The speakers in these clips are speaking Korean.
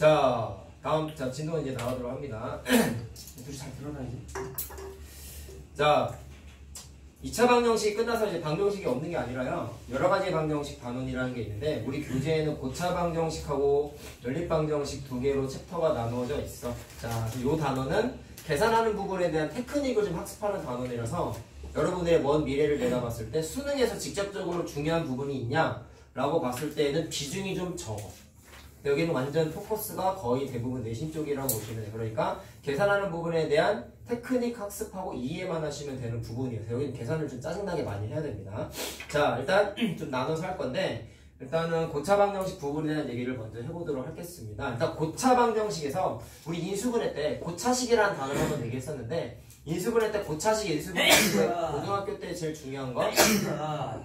자, 다음, 자, 진도는 이제 나가도록 합니다. 둘이 잘 들어가야지. 자, 2차 방정식 끝나서 이제 방정식이 없는 게 아니라요. 여러 가지 방정식 단원이라는 게 있는데, 우리 교재에는 고차 방정식하고 연립 방정식 두 개로 챕터가 나누어져 있어. 자, 이 단원은 계산하는 부분에 대한 테크닉을 좀 학습하는 단원이라서 여러분의 먼 미래를 내다봤을 때 수능에서 직접적으로 중요한 부분이 있냐? 라고 봤을 때에는 비중이 좀 적어. 여기는 완전 포커스가 거의 대부분 내신 쪽이라고 보시면 돼요. 그러니까 계산하는 부분에 대한 테크닉 학습하고 이해만 하시면 되는 부분이에요. 여기는 계산을 좀 짜증나게 많이 해야 됩니다. 자, 일단 좀 나눠서 할 건데 일단은 고차 방정식 부분에 대한 얘기를 먼저 해보도록 하겠습니다. 일단 고차 방정식에서 우리 인수분해 때 고차식이라는 단어를 한번 얘기했었는데 인수분해 때 고차식, 인수분해 때 고등학교 때 제일 중요한 거 아,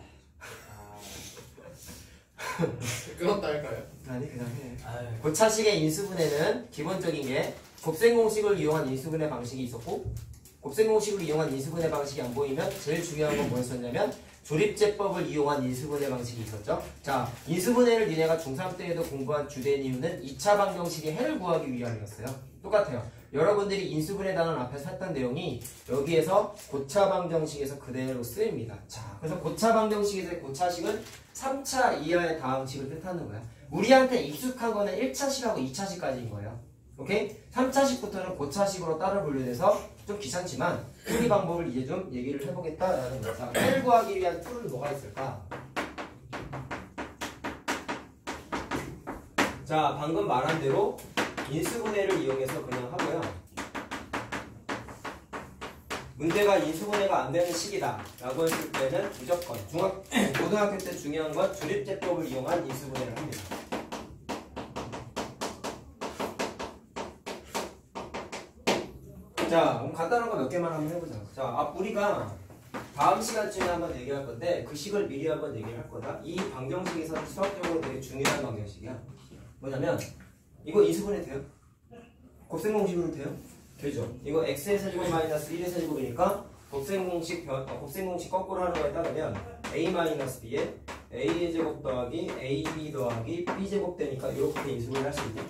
끊었다 할까요? 아니 그냥 해. 아유. 고차식의 인수분해는 기본적인 게 곱셈 공식을 이용한 인수분해 방식이 있었고 곱셈 공식을 이용한 인수분해 방식이 안 보이면 제일 중요한 건 뭐였었냐면 조립제법을 이용한 인수분해 방식이 있었죠. 자, 인수분해를 니네가 중3 때에도 공부한 주된 이유는 2차 방정식의 해를 구하기 위함이었어요. 똑같아요. 여러분들이 인수분해 단원 앞에서 했던 내용이 여기에서 고차 방정식에서 그대로 쓰입니다. 자, 그래서 고차 방정식에서의 고차식은 3차 이하의 다음식을 뜻하는 거야. 우리한테 익숙한 거는 1차식하고 2차식까지인 거예요. 오케이? 3차식부터는 고차식으로 따로 분류돼서 좀 귀찮지만 풀이 방법을 이제 좀 얘기를 해보겠다라는 거죠. 자, 해를 구하기 위한 툴은 뭐가 있을까? 자, 방금 말한 대로 인수분해를 이용해서 그냥 하고요. 문제가 인수분해가 안 되는 시기다 라고 했을 때는 무조건 중학, 고등학교 때 중요한 건 조립제법을 이용한 인수분해를 합니다. 자, 그럼 간단한 거 몇 개만 한번 해보자. 자, 아, 우리가 다음 시간쯤에 한번 얘기할 건데 그 식을 미리 한번 얘기를 할 거다. 이 방정식에서 수학적으로 되게 중요한 방정식이야. 뭐냐면 이거 인수분해 돼요? 곱셈 공식으로 돼요? 되죠. 이거 x의 세제곱 마이너스 1의 세제곱이니까 곱셈 공식 변, 어, 곱셈 공식 거꾸로 하는 거에 따르면 a 마이너스 b에 a의 제곱 더하기 ab 더하기 b 제곱 되니까 이렇게 인수분해 할수 있죠.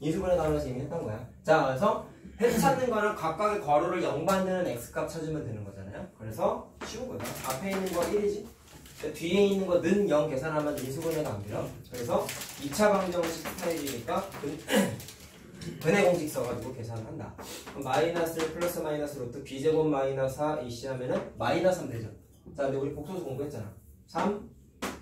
인수분해 단원에서 이미 했던 거야. 자, 그래서 해서 찾는 거는 각각의 괄호를 0 만드는 x값 찾으면 되는 거잖아요. 그래서 쉬운 거다. 앞에 있는 거 1이지. 뒤에 있는 거 는 0 계산하면 인수분해가 안 돼요. 그래서 2차 방정식 스타일이니까 근- 근해 공식 써가지고 계산을 한다. 그럼 마이너스를 플러스 마이너스 로트 b제곱 마이너스 4 ac 하면은 마이너스 3 되죠. 자, 근데 우리 복소수 공부했잖아. 3,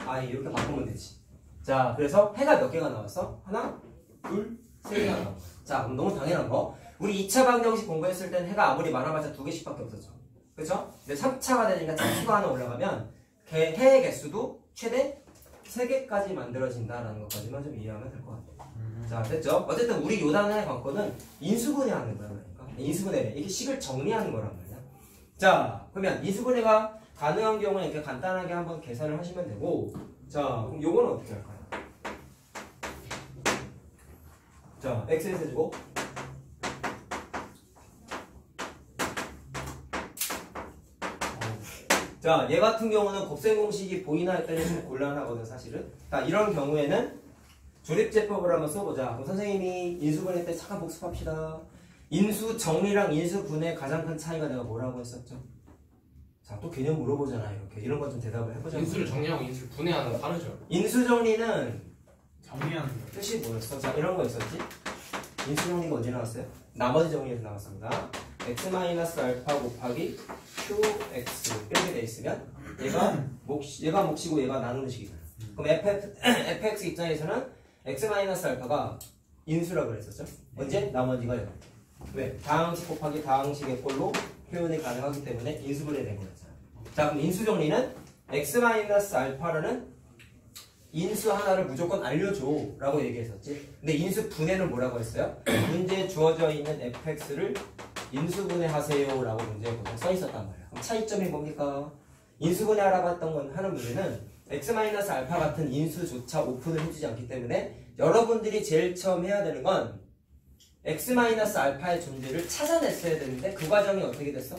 i 이렇게 바꾸면 되지. 자, 그래서 해가 몇 개가 나왔어? 하나, 둘, 세 개가 거야. 자, 그럼 너무 당연한 거. 우리 2차 방정식 공부했을 땐 해가 아무리 많아봤자 두 개씩밖에 없었죠. 그죠? 근데 3차가 되니까 차수가 하나 올라가면 개- 해의 개수도 최대 3개까지 만들어진다라는 것까지만 좀 이해하면 될 것 같아요. 자, 됐죠? 어쨌든 우리 요단의 관건은 인수분해 하는 거야, 그러니까. 인수분해. 이렇게 식을 정리하는 거란 말이야. 자, 그러면 인수분해가 가능한 경우에 이렇게 간단하게 한번 계산을 하시면 되고, 자, 그럼 요거는 어떻게 할까요? 자, x의 세제곱. 자, 얘 같은 경우는 곱셈 공식이 보이나 했더니 좀 곤란하거든, 사실은. 자, 이런 경우에는 조립제법을 한번 써보자. 그럼 선생님이 인수분해 때 잠깐 복습합시다. 인수 정리랑 인수 분해 가장 큰 차이가 내가 뭐라고 했었죠? 자, 또 개념 물어보잖아, 이렇게. 이런 건 좀 대답을 해보자. 인수를 정리하고 인수를 분해하는 거 다르죠. 인수 정리는 정리하는 거. 뜻이 뭐였어? 자, 이런 거 있었지? 인수 정리가 언제 나왔어요? 나머지 정리에서 나왔습니다. X 알파 곱하기 qx 이렇게 돼 있으면 얘가 목 얘가 몫이고 얘가 나누는 식이잖아. 그럼 fx, fx 입장에서는 x 알파가 인수라고 그랬었죠? 언제? 나머지가 0. 왜? 다항식 곱하기 다항식의 꼴로 표현이 가능하기 때문에 인수분해 된 거였잖아. 자, 그럼 인수 정리는 x 알파라는 인수 하나를 무조건 알려줘 라고 얘기했었지 근데 인수 분해는 뭐라고 했어요? 문제에 주어져 있는 fx를 인수분해 하세요 라고 문제에 보통 써 있었단 말이야 그럼 차이점이 뭡니까? 인수분해 알아봤던 건 하는 문제는 x 알파 같은 인수조차 오픈을 해주지 않기 때문에 여러분들이 제일 처음 해야 되는 건 x 알파의 존재를 찾아냈어야 되는데 그 과정이 어떻게 됐어?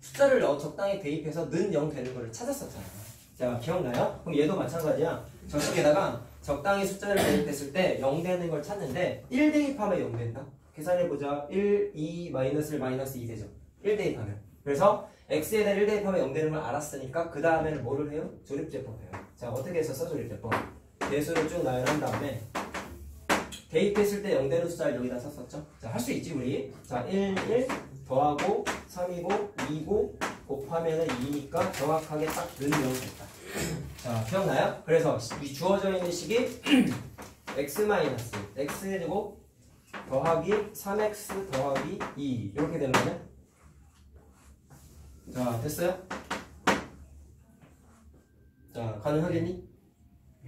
숫자를 넣어 적당히 대입해서 는 0 되는 거를 찾았었잖아 자 기억나요? 그럼 얘도 마찬가지야. 저 식에다가 적당히 숫자를 대입했을 때 0 되는 걸 찾는데 1 대입하면 0 된다. 계산해보자. 1, 2, 마이너스 1, 마이너스 2 되죠. 1 대입하면. 그래서 x에 대한 1 대입하면 0 되는 걸 알았으니까 그 다음에는 뭐를 해요? 조립제법 해요. 자 어떻게 했었어 조립제법? 대수를 쭉 나열한 다음에 대입했을 때 0 되는 숫자를 여기다 썼었죠. 자 할 수 있지 우리. 자 1, 1 더하고 3이고 2고 곱하면은 2니까 정확하게 딱0 됐다. 자 기억나요? 그래서 이 주어져 있는 식이 x 마이너스 x 제곱 더하기 3x 더하기 2 이렇게 되는 거네. 자 됐어요? 자 가능하겠니?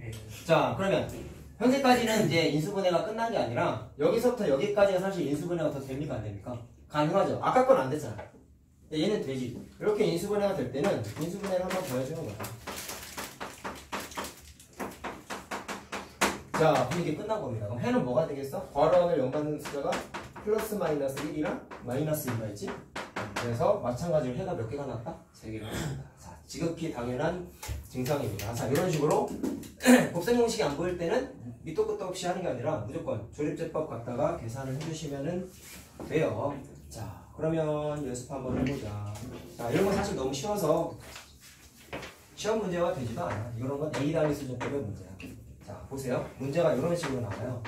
예. 자 그러면 현재까지는 이제 인수분해가 끝난 게 아니라 여기서부터 여기까지가 사실 인수분해가 더 됩니까 안 됩니까? 가능하죠. 아까 건 안 됐잖아. 얘는 되지. 이렇게 인수분해가 될 때는 인수분해를 한번 더 해주는 거야. 자, 그럼 이게 끝난 겁니다. 그럼 해는 뭐가 되겠어? 괄호원을 연받는 숫자가 플러스 마이너스 1이랑 마이너스 1가 있지? 그래서 마찬가지로 해가 몇 개가 났다? 세 개가 났다. 자, 지극히 당연한 증상입니다. 자, 이런 식으로 곱셈 공식이 안 보일 때는 밑도 끝도 없이 하는 게 아니라 무조건 조립제법 갖다가 계산을 해주시면 돼요. 자, 그러면 연습 한번 해보자. 자, 이런 건 사실 너무 쉬워서 시험 문제가 되지도 않아. 이런 건 A 단위 수준급의 문제야. 자, 보세요. 문제가 이런 식으로 나와요.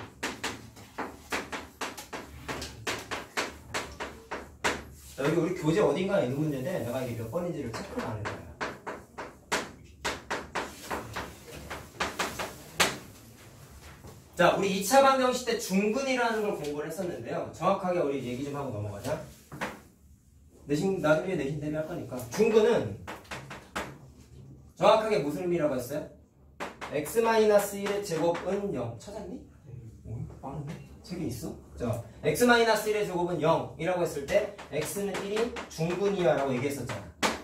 자, 여기 우리 교재 어딘가에 있는 문제인데 내가 이게 몇 번인지를 체크를 안 해봐요. 자, 우리 2차 방정식 때 중근이라는 걸 공부를 했었는데요. 정확하게 우리 얘기 좀 하고 넘어가자. 내신, 나중에 내신 대비할 거니까. 중근은 정확하게 무슨 의미라고 했어요? X-1의 제곱은 0. 찾았니? 오, 빠른데? 책에 있어? 자, x-1의 제곱은 0이라고 했을 때 x는 1이 중근이야라고 얘기했었잖아.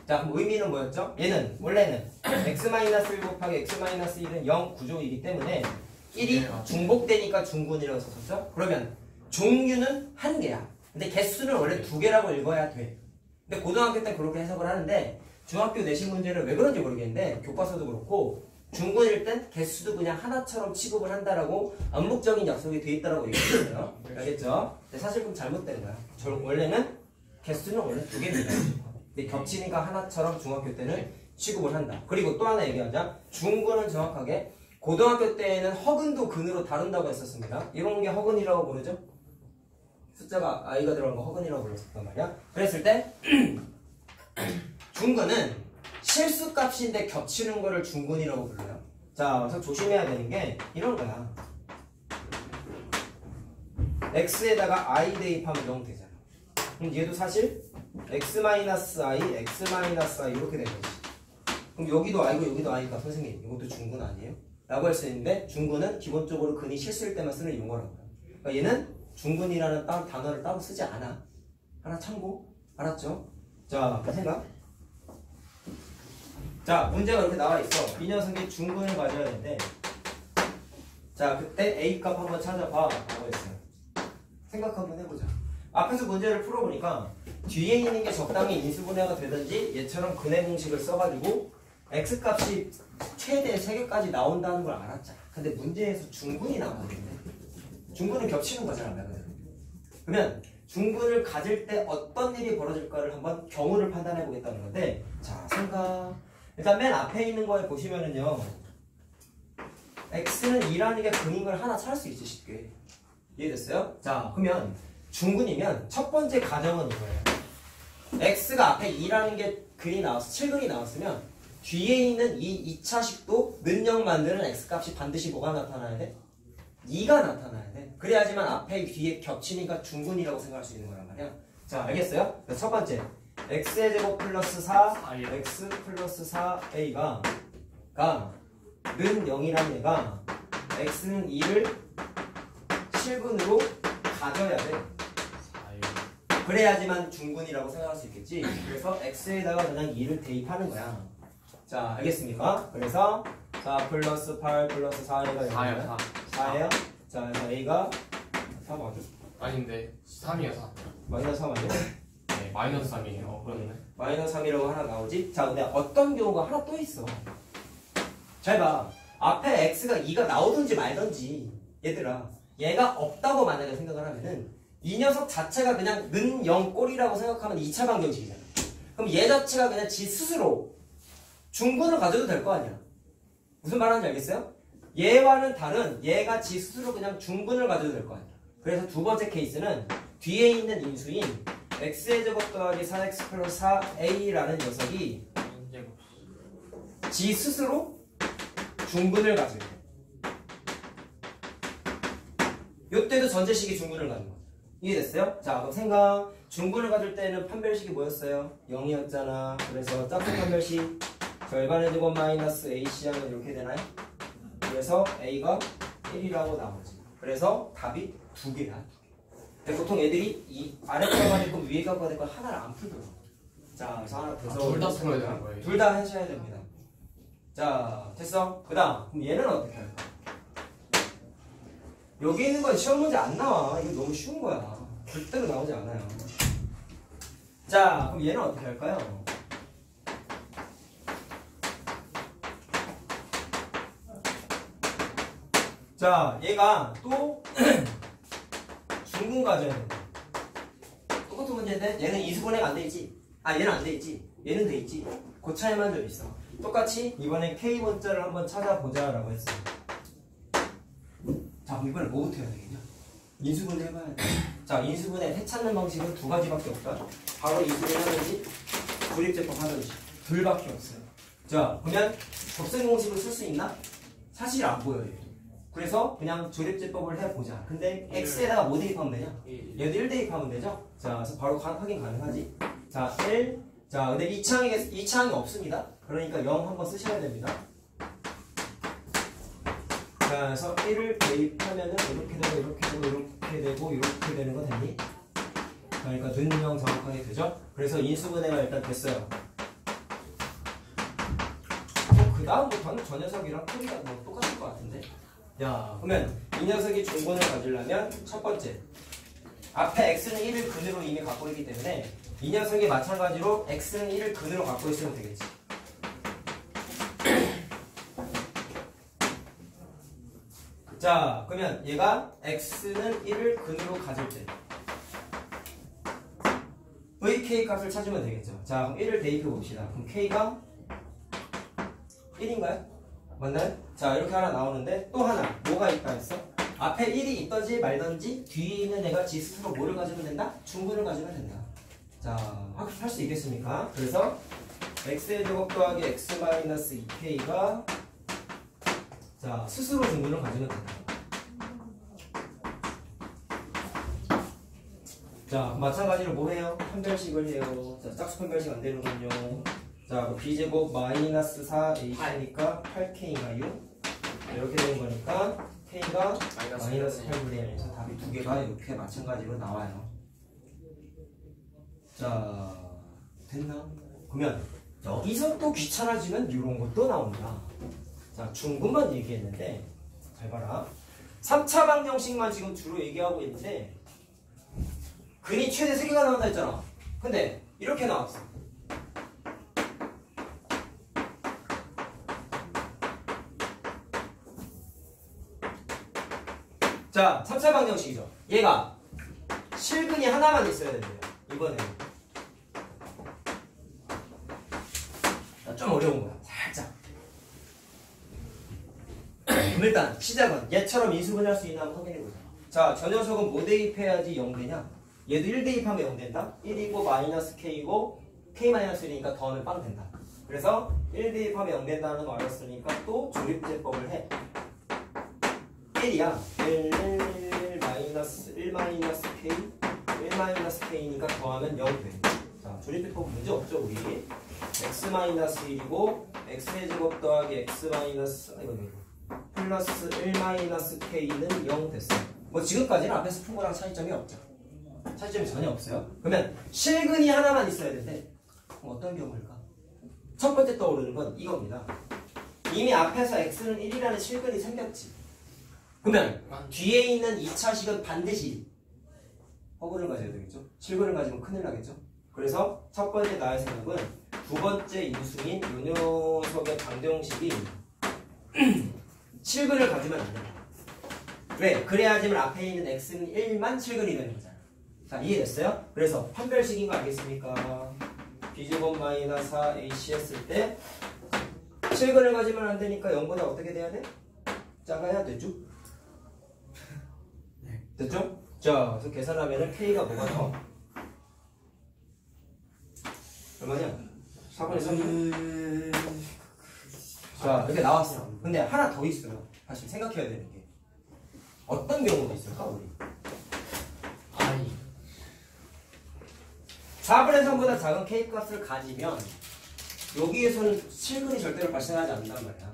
자, 그럼 의미는 뭐였죠? 얘는 원래는 x-1 곱하기 x-1은 0 구조이기 때문에 1이 중복되니까 중근이라고 썼었죠? 그러면 종류는 한 개야. 근데 개수는 원래 두 개라고 읽어야 돼. 근데 고등학교 때 그렇게 해석을 하는데 중학교 내신 문제는 왜 그런지 모르겠는데 교과서도 그렇고 중근일 땐 개수도 그냥 하나처럼 취급을 한다라고 암묵적인 약속이 돼 있다라고 얘기했어요. 알겠죠? 근데 사실 그럼 잘못된 거야. 저 원래는 개수는 원래 두 개입니다. 근데 겹치니까 하나처럼 중학교 때는 취급을 한다. 그리고 또 하나 얘기하자. 중근은 정확하게 고등학교 때에는 허근도 근으로 다룬다고 했었습니다. 이런 게 허근이라고 부르죠? 숫자가 i가 들어간 거 허근이라고 불렀었단 말이야. 그랬을 때 중근은 실수값인데 겹치는 거를 중근이라고 불러요. 자, 그래서 조심해야 되는 게 이런 거야. x에다가 i 대입하면 0 되잖아. 그럼 얘도 사실 x-i, x-i 이렇게 되는 거지. 그럼 여기도 i고 여기도 i니까 선생님 이것도 중근 아니에요? 라고 할 수 있는데 중근은 기본적으로 근이 실수일 때만 쓰는 용어라고요. 그러니까 얘는 중근이라는 따, 단어를 따로 쓰지 않아. 하나 참고 알았죠? 자, 그 생각. 자, 문제가 이렇게 나와 있어. 이 녀석이 중근을 가져야 되는데, 자, 그때 A 값 한번 찾아봐. 라고 했어요. 생각 한번 해보자. 앞에서 문제를 풀어보니까 뒤에 있는 게 적당히 인수분해가 되든지 얘처럼 근해 공식을 써가지고 x 값이 최대 3개까지 나온다는 걸 알았잖아. 근데 문제에서 중근이 나왔거든요. 중근은 겹치는 거잖아, 말 그대로. 그러면 중근을 가질 때 어떤 일이 벌어질까를 한번 경우를 판단해 보겠다는 건데, 자, 생각. 일단 맨 앞에 있는 거에 보시면은요, x는 2라는 게 근인 걸 하나 찾을 수 있지, 쉽게. 이해됐어요? 자, 그러면 중근이면 첫 번째 가정은 이거예요. x가 앞에 2라는 게 근이 나왔어, 7근이 나왔으면 뒤에 있는 이 2차식도 는영 만드는 x값이 반드시 뭐가 나타나야 돼? 2가 나타나야 돼. 그래야지만 앞에 뒤에 겹치니까 중근이라고 생각할 수 있는 거란 말이야. 자, 알겠어요? 첫 번째. X의 제곱 플러스 4, x 플러스 4a가 가, 는 0이란 얘가 x는 2를 실근으로 가져야 돼. 그래야지만 중근이라고 생각할 수 있겠지. 그래서 x에다가 그냥 2를 대입하는 거야. 자, 알겠습니까? 그래서 4 플러스 8 플러스 4a가 4요 4 4예요? 자, 그래서 a가 4 맞죠? 아닌데 3이요 4 마이너스 3 아니에요? 네 마이너스 3이에요 어 그렇네 마이너스 3이라고 하나 나오지? 자, 근데 어떤 경우가 하나 또 있어. 잘 봐. 앞에 x가 2가 나오든지 말든지 얘들아 얘가 없다고 만약에 생각을 하면은 이 녀석 자체가 그냥 는 0 꼴이라고 생각하면 2차 방정식이잖아. 그럼 얘 자체가 그냥 지 스스로 중근을 가져도 될 거 아니야. 무슨 말하는지 알겠어요? 얘와는 다른 얘가 지 스스로 그냥 중근을 가져도 될 거 아니야. 그래서 두 번째 케이스는 뒤에 있는 인수인 x의 제곱 더하기 4x 플러스 4a라는 녀석이. 지 스스로 중근을 가지고 돼. 요때도 전제식이 중근을 가진 거죠. 이해됐어요? 자, 그럼 생각. 중근을 가질 때는 판별식이 뭐였어요? 0이었잖아. 그래서 짝꿍 판별식 절반의 제곱 마이너스 AC 하면 이렇게 되나요? 그래서 A가 1이라고 나오지. 그래서 답이 두 개야. 근데 보통 애들이 이 아래 거가 됐건 위에 거가 됐건 하나를 안 풀더라고. 자, 그래서 하나 더 아, 둘다 풀어야 되는 거예요? 둘 다 하셔야 됩니다. 자, 됐어? 그 다음, 그럼 얘는 어떻게 할까? 여기 있는 건 시험 문제 안 나와. 이거 너무 쉬운 거야. 절대로 나오지 않아요. 자, 그럼 얘는 어떻게 할까요? 자, 얘가 또 중근 가져야 돼. 똑같은 문제인데 얘는 이수분해가 안 돼 있지? 아, 얘는 안 돼 있지? 얘는 돼 있지? 그 차이만 좀 있어. 똑같이 이번에 K 문자를 한번 찾아보자라고 했어. 자, 그럼 이번에 뭐부터 해야 되겠냐? 인수분해 해봐야 돼. 자, 인수분해 해 찾는 방식은 두 가지밖에 없다. 바로 인수분해 하든지 조립제법 하든지 둘밖에 없어요. 자, 그러면 접근 공식을 쓸 수 있나? 사실 안 보여요. 그래서 그냥 조립제법을 해보자. 근데 x에다가 뭐 대입하면 되냐? 얘도 1 대입하면 되죠? 자, 그래서 바로 가- 확인 가능하지? 자, 1. 자, 근데 이 창이, 이 창이 없습니다. 그러니까 0 한번 쓰셔야 됩니다. 자, 그래서 1을 대입하면은 이렇게 되고, 이렇게 되고, 이렇게 되고, 이렇게 되는 거 되니? 그러니까 는0 정확하게 되죠? 그래서 인수분해가 일단 됐어요. 그 다음부터는 저 녀석이랑 크기가 뭐 똑같을 것 같은데? 야, 그러면 이 녀석이 중근을 가지려면 첫 번째 앞에 x는 1을 근으로 이미 갖고 있기 때문에 이 녀석이 마찬가지로 x는 1을 근으로 갖고 있으면 되겠지. 자, 그러면 얘가 x는 1을 근으로 가질 때의 k 값을 찾으면 되겠죠. 자, 그럼 1을 대입해 봅시다. 그럼 k가 1인가요? 맞나요? 자 이렇게 하나 나오는데 또 하나 뭐가 있다 했어? 앞에 1이 있던지 말던지 뒤에 있는 애가 지 스스로 뭐를 가지면 된다? 중근을 가지면 된다 자 확실할 수 있겠습니까? 그래서 x의 제곱 더하기 x 마이너스 2k가 자 스스로 중근을 가지면 된다 자 마찬가지로 뭐 해요? 판별식을 해요 자 짝수 판별식 안 되는군요 자, 그 b제곱 마이너스 4a니까 8k가요. 이렇게 되는 거니까 k가 마이너스 8분의 1에서 답이 두 개가 이렇게 마찬가지로 나와요. 자, 됐나? 그러면 여기서 또 귀찮아지면 이런 것도 나온다. 자, 중근만 얘기했는데 잘 봐라. 3차 방정식만 지금 주로 얘기하고 있는데 근이 최대 3개가 나온다 했잖아. 근데 이렇게 나왔어. 자, 3차 방정식이죠. 얘가 실근이 하나만 있어야 된대요. 이번에는. 자, 좀 어려운 거야. 살짝. 일단 시작은 얘처럼 인수분할 수 있나 한번 확인해보자. 자, 저 녀석은 뭐 대입해야지 0 되냐? 얘도 1 대입하면 0 된다? 1이고 마이너스 k이고 k 마이너스 1이니까 더하면 빵 된다. 그래서 1 대입하면 0 된다는 거 알았으니까 또 조립제법을 해. 1이야. 1, 1 마이너스 1 마이너스 k 1 마이너스 k니까 더하면 0 돼. 자, 조립비법 문제 없죠, 우리. x 마이너스 1이고 x의 제곱 더하기 x 마이너스 아, 이거 플러스 1 마이너스 k는 0 됐어. 뭐 지금까지는 앞에서 푼 거랑 차이점이 없죠. 차이점이 전혀 없어요. 그러면 실근이 하나만 있어야 되는데 그럼 어떤 경우일까? 첫 번째 떠오르는 건 이겁니다. 이미 앞에서 x는 1이라는 실근이 생겼지. 그러면 뒤에 있는 2차식은 반드시 허구를 가져야 되겠죠? 실근을 가지면 큰일 나겠죠? 그래서 첫 번째 나의 생각은 두 번째 인수인 요 녀석의 방정식이 실근을 가지면 안 된다. 왜? 그래야지만 앞에 있는 x는 1만 실근이 되는 거잖아. 자, 이해됐어요? 그래서 판별식인 거 알겠습니까? b제곱 마이너스 4ac 했을 때 실근을 가지면 안 되니까 0보다 어떻게 돼야 돼? 작아야 되죠? 됐죠? 자, 그래서 계산하면은 k가 뭐가 나와? 얼마냐? 4분의 3. 자, 이렇게 나왔어. 근데 하나 더 있어요. 사실 생각해야 되는 게. 어떤 경우도 있을까, 우리? 아이 4분의 3보다 작은 k 값을 가지면 여기에서는 실근이 절대로 발생하지 않는단 말이야.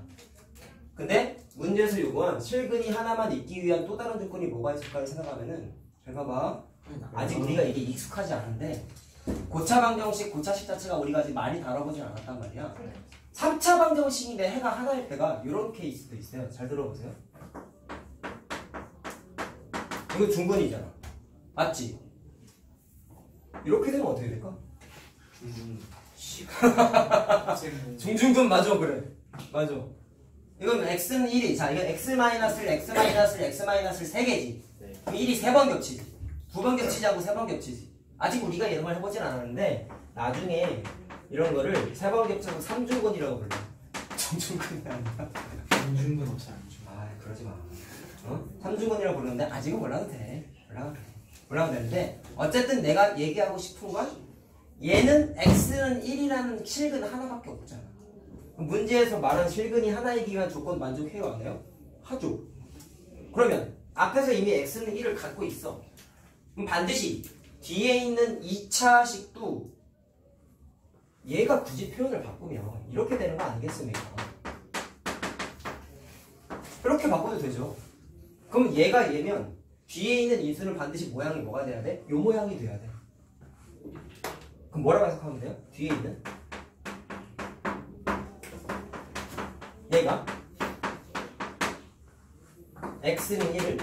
근데 문제에서 요구한 실근이 하나만 있기 위한 또 다른 조건이 뭐가 있을까를 생각하면은 잘 봐봐. 아직 우리가 이게 익숙하지 않은데 고차 방정식, 고차식 자체가 우리가 아직 많이 다뤄보진 않았단 말이야. 3차 방정식인데 해가 하나일 때가 이런 케이스도 있어요. 잘 들어보세요. 이거 중근이잖아. 맞지? 이렇게 되면 어떻게 될까? 중중근 맞아 그래. 맞아. 이건 x는 1이 자 이건 x 마이너스 x 마이너스 x 마이너스 3개지. 네. 그럼 1이 3번 겹치지. 두번 겹치지 않고 세번 겹치지. 아직 우리가 이런 걸 해보진 않았는데 나중에 이런 거를 세번 겹쳐서 삼중근이라고 불러. 정중근이 아니야. 중근 없지 않죠. 아 그러지 마. 어? 삼중근이라고 부르는데 아직은 몰라도 돼. 몰라도 돼. 몰라도 되는데 어쨌든 내가 얘기하고 싶은 건 얘는 x는 1이라는 실근 하나밖에 없잖아. 문제에서 말한 실근이 하나이기 위한 조건 만족해요 안 해요? 하죠. 그러면 앞에서 이미 x는 1을 갖고 있어. 그럼 반드시 뒤에 있는 2차식도 얘가 굳이 표현을 바꾸면 이렇게 되는 거 아니겠습니까? 이렇게 바꿔도 되죠. 그럼 얘가 얘면 뒤에 있는 인수는 반드시 모양이 뭐가 돼야 돼? 요 모양이 돼야 돼. 그럼 뭐라고 해석하면 돼요? 뒤에 있는 얘가 x는 1을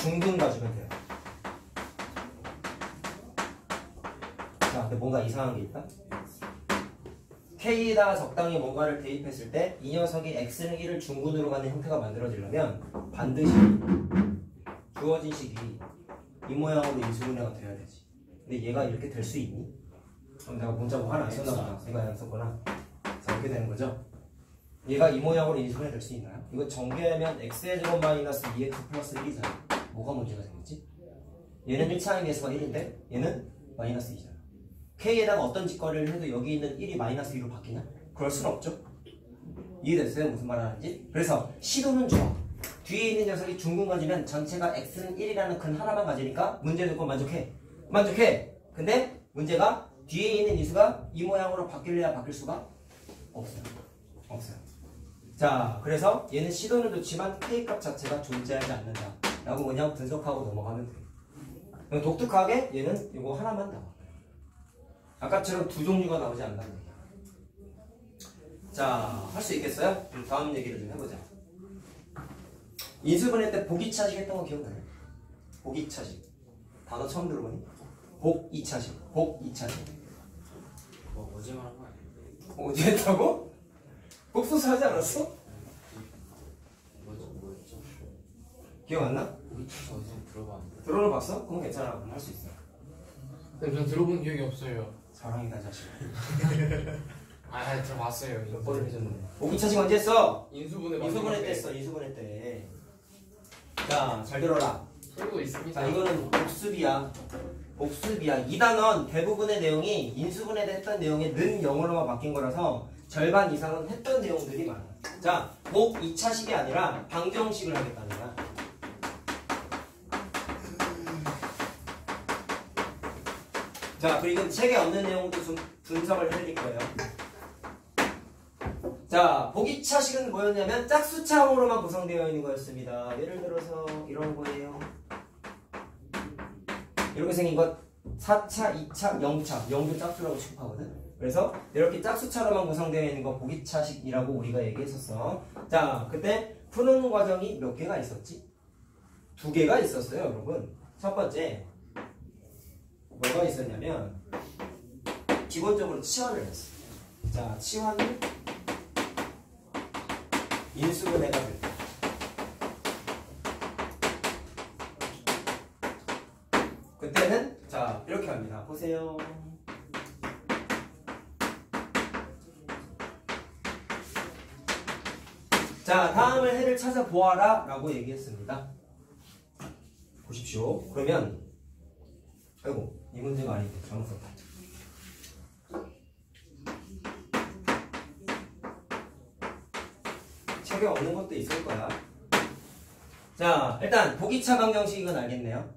중분 가지면 돼요. 자, 근데 뭔가 이상한 게 있다? K에다가 적당히 뭔가를 대입했을 때 이 녀석이 X는 1을 중군으로 가는 형태가 만들어지려면 반드시 주어진 식이 이 모양으로 인수분해가 돼야 되지. 근데 얘가 이렇게 될 수 있니? 그럼 내가 문자 뭐 하나 안 썼나 보다. 내가 안 썼구나. 자, 이렇게 되는 거죠. 얘가 이 모양으로 인수분해 될 수 있나요? 이거 정비하면 x의 제곱 마이너스 2x 플러스 1이잖아. 뭐가 문제가 생겼지? 얘는 1차항의 개수가 1인데 얘는 마이너스 2잖아. k에다가 어떤 직거래를 해도 여기 있는 1이 마이너스 2로 바뀌냐? 그럴 수는 없죠. 이해됐어요? 무슨 말 하는지? 그래서 시도는 좋아. 뒤에 있는 녀석이 중근 가지면 전체가 x는 1이라는 큰 하나만 가지니까 문제 조건 만족해. 만족해. 근데 문제가 뒤에 있는 이수가 이 모양으로 바뀔래야 바뀔 수가 없어요. 없어요. 자, 그래서 얘는 시도는 좋지만 k값 자체가 존재하지 않는다. 라고 그냥 분석하고 넘어가면 돼. 그럼 독특하게 얘는 이거 하나만 나와. 아까처럼 두 종류가 나오지 않는다는 얘기야. 자, 할 수 있겠어요? 그럼 다음 얘기를 좀 해보자. 인수분해 때 복이차식 했던 거 기억나요? 복이차식. 단어 처음 들어보니? 복이차식. 복이차식. 뭐 어제 말한 거 아니에요? 어디 했다고? 복수수 하지 않았어? 뭐죠? 뭐였죠? 기억 안 나? 들어는 봤어? 그럼 괜찮아. 그럼 할 수 있어. 근데 전 들어본 기억이 없어요 사랑이다 자식. 아 아니, 들어봤어요 몇 번을 해줬는데. 복이차식 언제 했어? 인수분해 인수분해 때 했어. 인수분해 때. 자, 잘 들어라. 풀고 있습니다 자, 이거는 복습이야. 복습이야. 이 단원 대부분의 내용이 인수분해 때 했던 내용에 는 0으로만 바뀐 거라서 절반 이상은 했던 내용들이 많아. 자, 복 2차식이 아니라 방정식을 하겠다는 거야. 자, 그리고 책에 없는 내용도 좀 분석을 해드릴 거예요. 자, 보기차식은 뭐였냐면 짝수차항으로만 구성되어 있는 거였습니다. 예를 들어서 이런 거예요. 이렇게 생긴 것 4차, 2차, 0차, 0도 짝수라고 취급하거든. 그래서 이렇게 짝수차로만 구성되어 있는 거 보기차식이라고 우리가 얘기했었어. 자, 그때 푸는 과정이 몇 개가 있었지? 두 개가 있었어요, 여러분. 첫 번째, 뭐가 있었냐면 기본적으로 치환을 했어. 자, 치환을 인수분해가 될 때. 그때는 자 이렇게 합니다. 보세요. 자 다음을 해를 찾아보아라 라고 얘기했습니다. 보십시오. 그러면 아이고 이 문제가 아니고 잘못 썼다. 책에 없는 것도 있을 거야. 자, 일단 보기차 방정식은 알겠네요.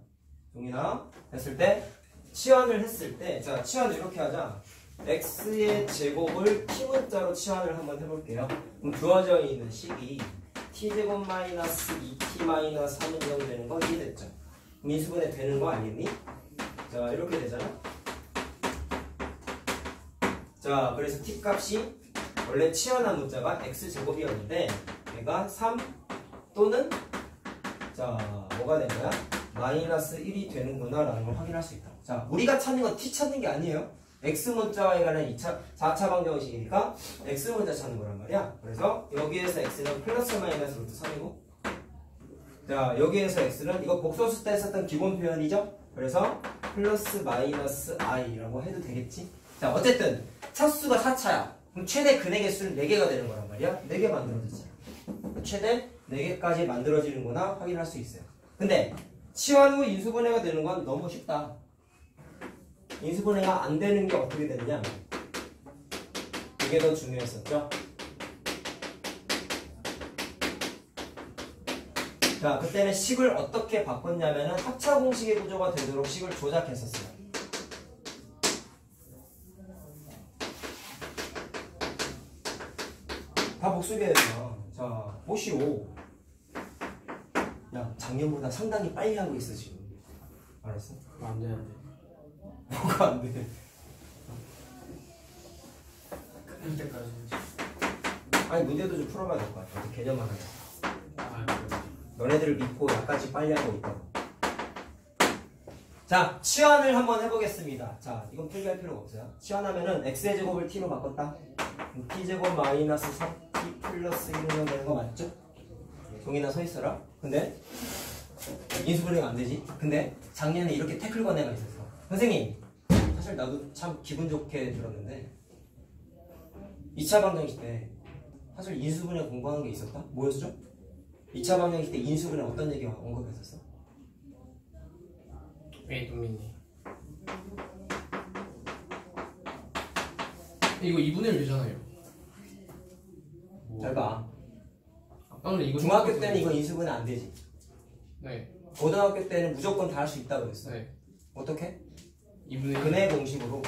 종이나 했을 때 치환을 했을 때, 자 치환을 이렇게 하자. X의 제곱을 t 문자로 치환을 한번 해볼게요. 그럼 주어져 있는 식이 t 제곱 마이너스 2t 마이너스 3은 정도 되는 거 이해됐죠? 민수분해 되는 거 아니니? 자 이렇게 되잖아. 자 그래서 t 값이 원래 치환한 문자가 x 제곱이었는데 얘가 3 또는 자 뭐가 된 거야? 마이너스 1이 되는구나 라는 걸 확인할 수 있다. 자 우리가 찾는 건 t 찾는 게 아니에요. X 문자와에 관한 2차, 4차 방정식이니까 x 문자 찾는 거란 말이야. 그래서 여기에서 x는 플러스 마이너스 루트 3이고 자 여기에서 x는 이거 복소수 때 썼던 기본 표현이죠. 그래서 플러스 마이너스 i라고 해도 되겠지. 자 어쨌든 차수가 4차야. 그럼 최대 근의 개수는 4개가 되는 거란 말이야. 4개 만들어졌잖아. 최대 4개까지 만들어지는구나 확인할 수 있어요. 근데 치환 후 인수분해가 되는 건 너무 쉽다. 인수분해가 안 되는 게 어떻게 되느냐? 이게 더 중요했었죠. 자, 그때는 식을 어떻게 바꿨냐면은 합차 공식의 구조가 되도록 식을 조작했었어요. 다 복습이에요. 자, 보시오. 야, 작년보다 상당히 빨리 하고 있어 지금. 알았어? 안 되는데. 뭐가 안 돼? 끝날 때까지. 아니 문제도 좀 풀어봐야 될 것 같아. 어떻게 개념 하나. 아, 그래. 너네들을 믿고 약까지 빨리 하고 있다고. 자, 치환을 한번 해보겠습니다. 자, 이건 필기할 필요가 없어요. 치환하면은 x의 제곱을 t로 바꿨다. 그럼 t 제곱 마이너스 3t 플러스 1로 되는 거 맞죠? 종이나 서 있어라. 근데 인수분해가 안 되지. 근데 작년에 이렇게 태클 건 애가 있었어. 선생님, 사실 나도 참 기분 좋게 들었는데 2차 방정식 때 사실 인수분해 공부하는 게 있었다? 뭐였죠? 2차 방정식 때 인수분해 어떤 얘기 언급했었어? 에이동민이. 이거 2분의 1 되잖아요. 잘 봐. 아까는 이거 중학교 때는 이거 인수분해 안 되지. 네. 고등학교 때는 무조건 다 할 수 있다 그랬어. 네. 어떻게? 2분의 1. 근해 공식으로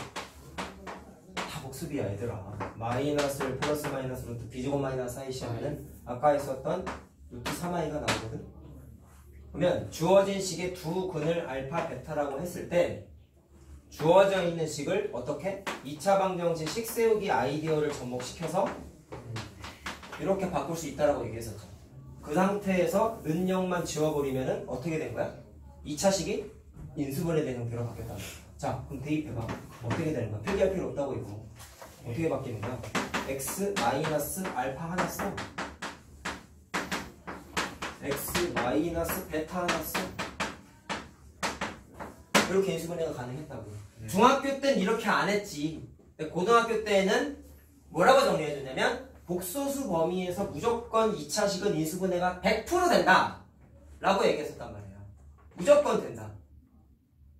다 복습이야 얘들아. 마이너스를 플러스 마이너스 루트 비제곱 마이너스 ic 하면은 아까 했었던 루트 3i가 나오거든. 그러면 주어진 식의 두 근을 알파 베타라고 했을 때 주어져 있는 식을 어떻게 2차 방정식 식 세우기 아이디어를 접목시켜서 이렇게 바꿀 수 있다라고 얘기했었죠. 그 상태에서 은영만 지워버리면은 어떻게 된 거야? 2차 식이 인수분해 된 형태로 바뀌었다. 자, 그럼 대입해봐. 어떻게 되는 거야? 표기할 필요 없다고 이거. 어떻게 바뀌는 거야? x 마이너스 알파 하나 써. x 마이너스 베타 하나 써. 이렇게 인수분해가 가능했다고. 중학교 때는 이렇게 안 했지. 고등학교 때는 뭐라고 정리해줬냐면 복소수 범위에서 무조건 2차식은 인수분해가 100% 된다. 라고 얘기했었단 말이야. 무조건 된다.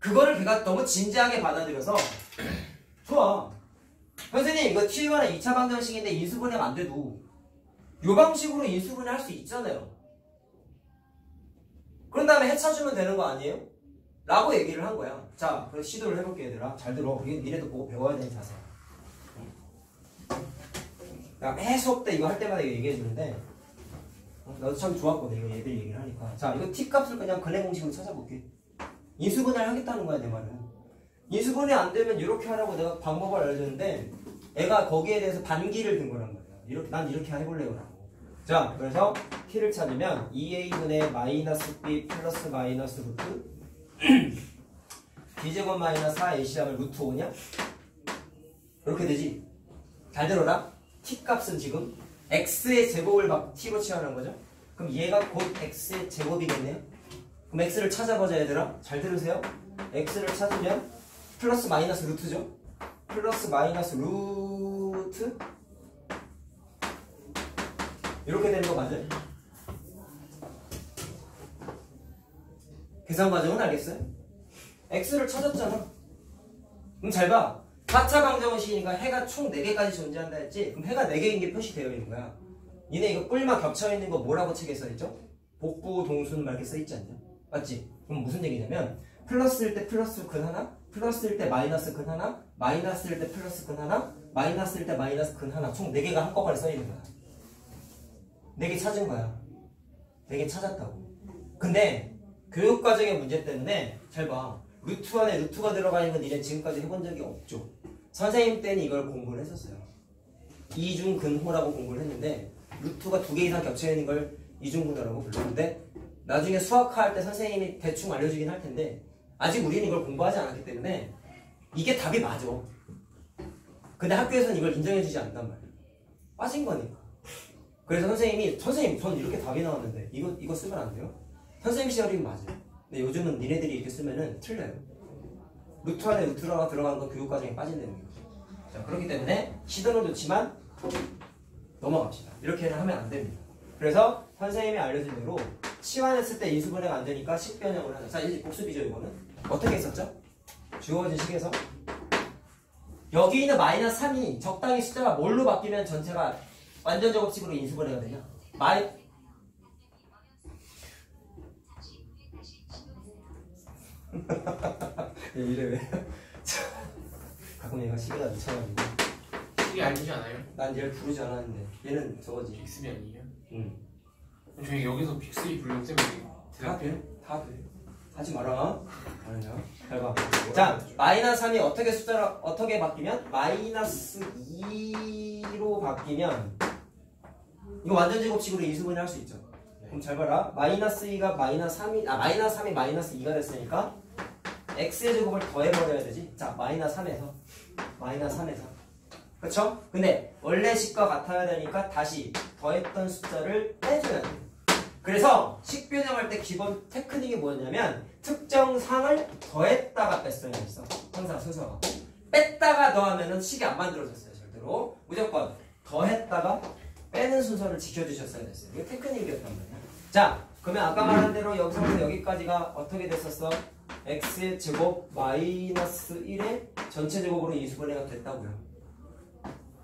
그거를 걔가 너무 진지하게 받아들여서 좋아. 선생님 이거 T1의 2차 방정식인데 인수분해가 안 돼도 요 방식으로 인수분해 할 수 있잖아요. 그런 다음에 해쳐주면 되는 거 아니에요? 라고 얘기를 한 거야. 자, 그래서 시도를 해볼게 얘들아. 잘 들어. 니네도 보고 배워야 되는 자세야. 나매 수업 때 이거 할 때마다 이거 얘기해 주는데 어, 나도 참 좋았거든 이거 얘들 얘기를 하니까 자 이거 t 값을 그냥 근해 공식으로 찾아볼게 인수분해를 하겠다는 거야 내 말은 인수분해 안 되면 이렇게 하라고 내가 방법을 알려줬는데 애가 거기에 대해서 반기를 든 거란 말이야 이렇게 난 이렇게 해볼래요 라고 자 그래서 t를 찾으면 2a분의 마이너스 b 플러스 마이너스 루트 b제곱 마이너스 4ac 하면 루트 5냐? 이렇게 되지 잘 들어라 t 값은 지금 x의 제곱을 막 t로 치환한 거죠. 그럼 얘가 곧 x의 제곱이겠네요. 그럼 x를 찾아보자 얘들아. 잘 들으세요. x를 찾으면 플러스 마이너스 루트죠. 플러스 마이너스 루트 이렇게 되는 거 맞아요? 계산 과정은 알겠어요? x를 찾았잖아. 그럼 잘 봐. 4차 방정식이니까 해가 총 4개까지 존재한다 했지? 그럼 해가 4개인 게 표시되어 있는 거야. 니네 이거 뿔마 겹쳐 있는 거 뭐라고 책에 써있죠? 복부, 동순 막 이렇게 써있지 않냐? 맞지? 그럼 무슨 얘기냐면 플러스일 때 플러스 근 하나, 플러스일 때 마이너스 근 하나, 마이너스일 때 플러스 근 하나, 마이너스일 때 마이너스 근 하나 총 4개가 한꺼번에 써있는 거야. 4개 찾은 거야. 4개 찾았다고. 근데 교육과정의 문제 때문에 잘 봐. 루트 안에 루트가 들어가 있는 건 니네 지금까지 해본 적이 없죠. 선생님 때는 이걸 공부를 했었어요. 이중근호라고 공부를 했는데 루트가 두 개 이상 겹쳐 있는 걸 이중근호라고 불렀는데 나중에 수학할 때 선생님이 대충 알려주긴 할 텐데 아직 우리는 이걸 공부하지 않았기 때문에 이게 답이 맞아. 근데 학교에서는 이걸 인정해주지 않단 말이야. 빠진 거니까. 그래서 선생님이 선생님 전 이렇게 답이 나왔는데 이거 이거 쓰면 안 돼요? 선생님 시절이면 맞아요. 근데 요즘은 니네들이 이렇게 쓰면은 틀려요. 루트 안에 루트가 들어간 거 교육 과정에 빠진다는 거예요. 자, 그렇기 때문에 시도는 좋지만 넘어갑시다. 이렇게는 하면 안 됩니다. 그래서 선생님이 알려준 대로 치환했을 때 인수분해가 안 되니까 식변형을 하자. 자, 이제 복습이죠, 이거는. 어떻게 했었죠? 주어진 식에서 여기 있는 마이너스 3이 적당히 숫자가 뭘로 바뀌면 전체가 완전 제곱식으로 인수분해가 되냐? 마이 예, 이래 왜? 가끔 얘가 시계가 미쳐가지고 이게 아니지 않아요? 난 얘를 부르지 않았는데 얘는 저거지 빅스비 아니에요? 응. 저희 여기서 빅스비 부르면 쌤이 다? 돼? 다 돼. 하지 마라 아니야 잘 봐. 자 마이너스 3이 어떻게 숫자로 어떻게 바뀌면 마이너스 2로 바뀌면 이거 완전 제곱식으로 인수분해 할 수 있죠 그럼 잘 봐라 마이너스 2가 마이너스 3이 아 마이너스 3이 마이너스 2가 됐으니까 x의 제곱을 더해 버려야 되지 자 마이너스 3에서 마이너스 3에서 그쵸? 근데 원래 식과 같아야 되니까 다시 더했던 숫자를 빼줘야 돼 그래서 식 변형할 때 기본 테크닉이 뭐였냐면 특정 상을 더했다가 뺐어야 했어 항상 순서가. 뺐다가 더하면은 식이 안 만들어졌어요 절대로. 무조건 더했다가 빼는 순서를 지켜주셨어야 됐어요. 이게 테크닉이었단 말이야. 자 그러면 아까 말한 대로 여기서부터 여기까지가 어떻게 됐었어? x의 제곱 마이너스 1의 전체 제곱으로 이수분해가 됐다고요.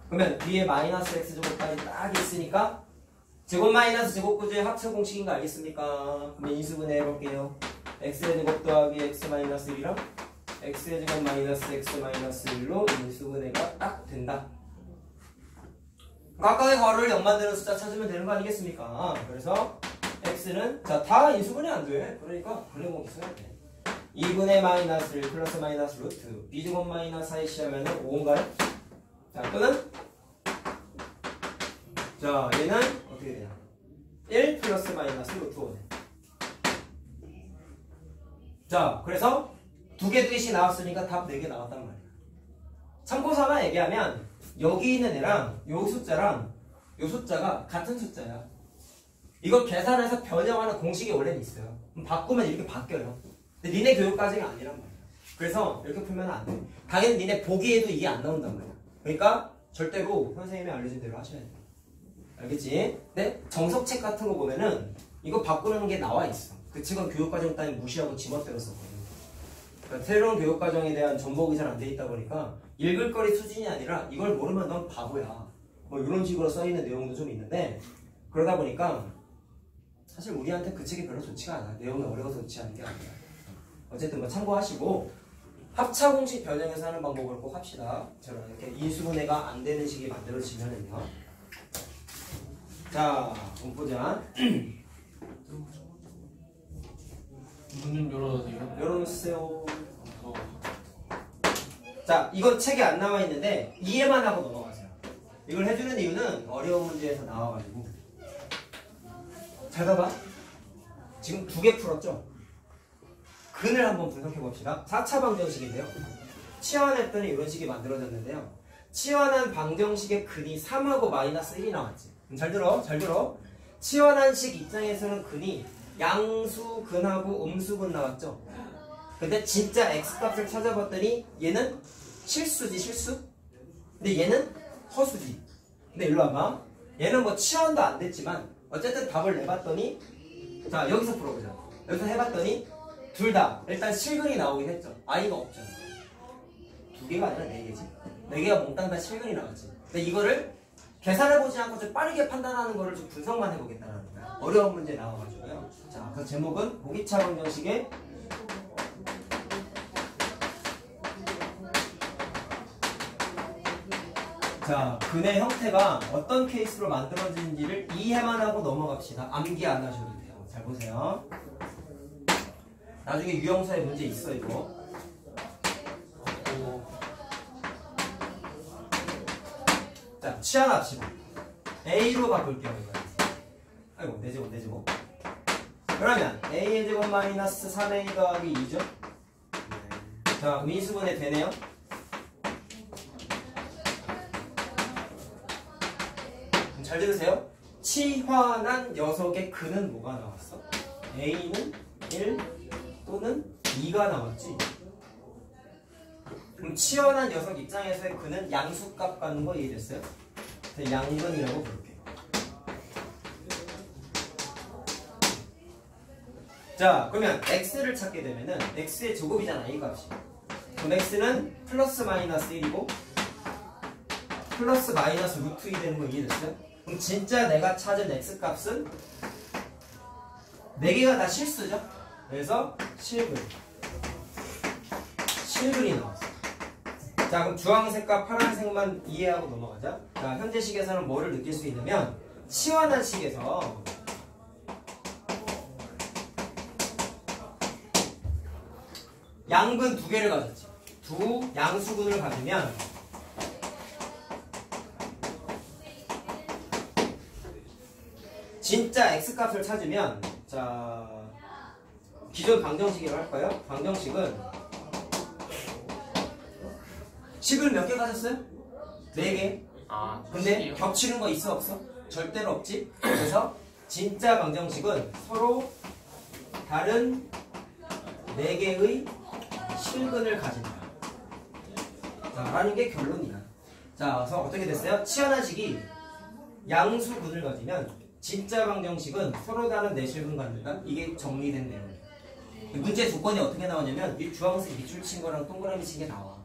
그러면 뒤에 마이너스 x 제곱까지 딱 있으니까 제곱 마이너스 제곱 구조의 합체 공식인 거 알겠습니까? 그러면 인수분해 해볼게요. x의 제곱 더하기 x 마이너스 1이랑 x의 제곱 마이너스 x 마이너스 1로 인수분해가 딱 된다. 각각의 괄호를 0 만드는 숫자 찾으면 되는 거 아니겠습니까? 그래서 x는 자 다 인수분해 안 돼. 그러니까 블랙목이 써야 돼. 2분의 마이너스 1 플러스 마이너스 루트 b제곱 마이너스 4이 시하면 5인가요? 자 또는 자 얘는 어떻게 되냐 1 플러스 마이너스 루트 5네 자 그래서 두개 뜻이 나왔으니까 답 4개 나왔단 말이야. 참고삼아 얘기하면 여기 있는 애랑 요 숫자랑 요 숫자가 같은 숫자야. 이걸 계산해서 변형하는 공식이 원래는 있어요. 바꾸면 이렇게 바뀌어요. 근데 니네 교육 과정이 아니란 말이야. 그래서 이렇게 풀면 안 돼. 당연히 니네 보기에도 이게 안 나온단 말이야. 그러니까 절대로 선생님이 알려준 대로 하셔야 돼 알겠지? 근데 정석책 같은 거 보면은 이거 바꾸는 게 나와 있어. 그 측은 교육과정 따위 무시하고 지멋대로 썼거든. 그러니까 새로운 교육과정에 대한 전복이 잘안 돼 있다 보니까 읽을 거리 수준이 아니라 이걸 모르면 넌 바보야. 뭐 이런 식으로 써있는 내용도 좀 있는데 그러다 보니까 사실 우리한테 그 책이 별로 좋지가 않아. 내용이 어려워서 좋지 않은 게 아니야. 어쨌든 뭐 참고하시고 합차 공식 변형해서 하는 방법을 꼭 합시다. 저런 이렇게 인수분해가 안 되는 식이 만들어지면은요. 자, 본보자. 문좀? 열어놓으세요. 더 자, 이건 책에 안 나와 있는데 이해만 하고 넘어가세요. 이걸 해주는 이유는 어려운 문제에서 나와가지고. 잘 봐봐. 지금 두 개 풀었죠? 근을 한번 분석해 봅시다. 4차 방정식인데요. 치환했더니 이런 식이 만들어졌는데요. 치환한 방정식의 근이 3하고 마이너스 1이 나왔지. 음, 잘 들어, 잘 들어. 치환한식 입장에서는 근이 양수 근하고 음수근 나왔죠. 근데 진짜 x 값을 찾아봤더니 얘는 실수지 실수. 근데 얘는 허수지. 근데 일로 와봐. 얘는 뭐 치환도 안 됐지만 어쨌든 답을 내봤더니 자 여기서 풀어보자. 여기서 해봤더니 둘 다 일단 실근이 나오긴 했죠. 아이가 없잖아. 두 개가 아니라 네 개지. 네 개가 몽땅 다 실근이 나왔지. 근데 이거를 계산해보지 않고 좀 빠르게 판단하는 거를 좀 분석만 해보겠다는 거야. 어려운 문제 나와가지고요. 자, 그 제목은 보기차 방정식의 자, 근의 형태가 어떤 케이스로 만들어지는지를 이해만 하고 넘어갑시다. 암기 안 하셔도 돼요. 잘 보세요. 나중에 유형사의 문제 있어, 이거. 자, 치환합시다. A로 바꿀게요, 이거. 아이고, 네 내제곱, 내 제곱. 그러면 A의 제곱 마이너스 3A 더하기 2죠? 자, 그럼 인수분해 되네요? 잘 들으세요. 치환한 녀석의 근은 뭐가 나왔어? A는 1 또는 2가 나왔지. 그럼 치환한 녀석 입장에서의 근은 양수값 갖는 거 이해됐어요? 그래서 양근이라고 부를게요. 자, 그러면 x를 찾게 되면은 x의 제곱이잖아, 이 값이. 그럼 x는 플러스 마이너스 1이고 플러스 마이너스 루트 2 되는 거 이해됐어요? 그럼 진짜 내가 찾은 x 값은 4개가 다 실수죠? 그래서 실근. 실근이 나왔어. 자, 그럼 주황색과 파란색만 이해하고 넘어가자. 자, 현재 식에서는 뭐를 느낄 수 있냐면 치환한 식에서 양근 두 개를 가졌지. 두 양수근을 가지면 진짜 x값을 찾으면 자 기존 방정식으로 할까요? 방정식은 식을 몇 개 가졌어요? 네 개. 아, 근데? 겹치는 거 있어 없어? 절대로 없지. 그래서 진짜 방정식은 서로 다른 네 개의 실근을 가진다. 자, 라는 게 결론이야. 자, 그래서 어떻게 됐어요? 치환한 식이 양수근을 가지면 진짜 방정식은 서로 다른 네 실근 갖는다. 이게 정리된 내용이에요. 이 문제 조건이 어떻게 나오냐면 이 주황색 밑줄 친 거랑 동그라미 친 게 나와.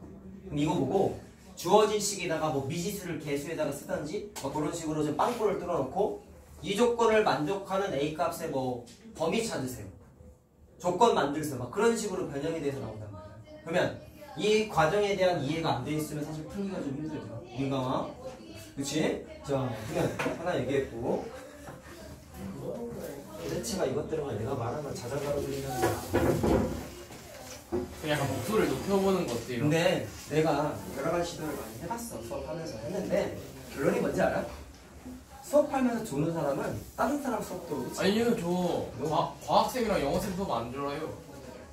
그럼 이거 보고 주어진 식에다가 뭐 미지수를 개수에다가 쓰던지 뭐 그런 식으로 좀 빵꾸를 뚫어놓고 이 조건을 만족하는 A 값의 뭐 범위 찾으세요. 조건 만들세요. 막 그런 식으로 변형이 돼서 나온단 말이야. 그러면 이 과정에 대한 이해가 안 돼 있으면 사실 풀기가 좀 힘들죠. 민감아. 그치? 자, 그러면 하나 얘기했고 도대체가 이것들은 내가 말하면 자장가로 들리는 그냥 약간 목소리를 높여보는 거 어때요? 근데 내가 여러 가지 시도를 많이 해봤어 수업하면서 했는데 결론이 뭔지 알아? 수업하면서 좋은 사람은 다른 사람 수업도. 아니요, 저 과, 과학쌤이랑 영어쌤 수업 안 들어요.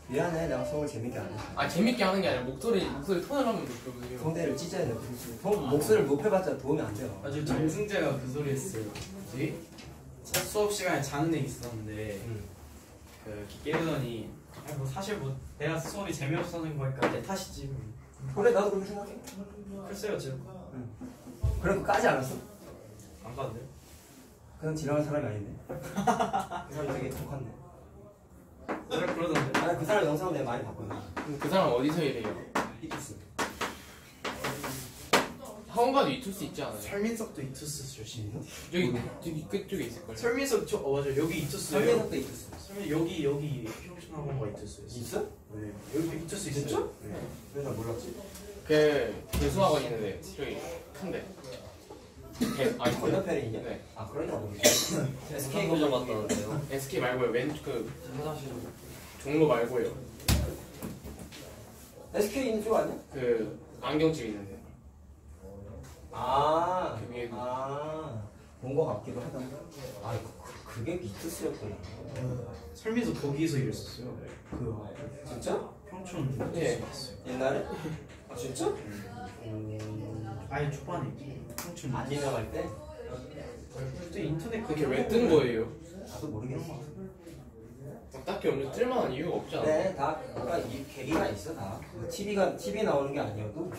미안해 내가 수업을 재밌게 안 해. 아, 재밌게 하는 게 아니라 목소리, 목소리 톤을 한번 높여보세요. 성대를 찢어야 돼. 성- 목소리를 높여봤자 도움이 안 돼요. 아주 정승재가 그 소리 했어요. 뭐지? 첫 수업 시간에 자는 애 있었는데 응. 그 깨우더니 아니 뭐 사실 뭐 내가 수업이 재미없어진 거니까 내 탓이지 뭐. 그래 나도 그렇게 생각해. 글쎄요 지금 그래 그까지 않았어? 안 봤는데 그냥 지나갈 사람이 아닌데. 그 사람 되게 독한데. 원래 그러던데 아니 그 사람 영상 내가 많이 봤거든. 그럼 그 사람 어디서 일해요? 이투스. 이툴 수 있지 않아요? 설민석도 이투스 출신 여기, 저기 끝쪽에 있을걸요? 설민석 저 어, 맞아 여기 이투스요 설계석도 이투스. 설민 여기 여기 평촌학원가 이투스였어 있어? 네 여기 이투스? 있어요 네. 왜나 몰랐지? 그, 개수학원 있는데, 저기, 큰데. 개, 아니, 건너편에 있냐? 네. 아 그러냐 모르겠어. SK 건물 갔다는데요. SK 말고요, 왼, 그, 종로 말고요. SK 있는 쪽 아니야? 그, 안경집 있는데. 아, 그 위에 아, 본거 같기도 하다. 아, 그, 그게 미투스였구나. 설민석 거기서 일했었어요 그, 진짜? 평촌 예. 옛날에? 아, 진짜? 음, 아예 초반에 평촌 안 유명할 때? 그때 인터넷 그게 왜 뜬 거예요? 나도 모르겠어. 딱히 엄청 뜰만한 이유가 없지 않아? 네, 다 그러니까 이 계기가 있어 다. TV가 TV 나오는 게 아니어도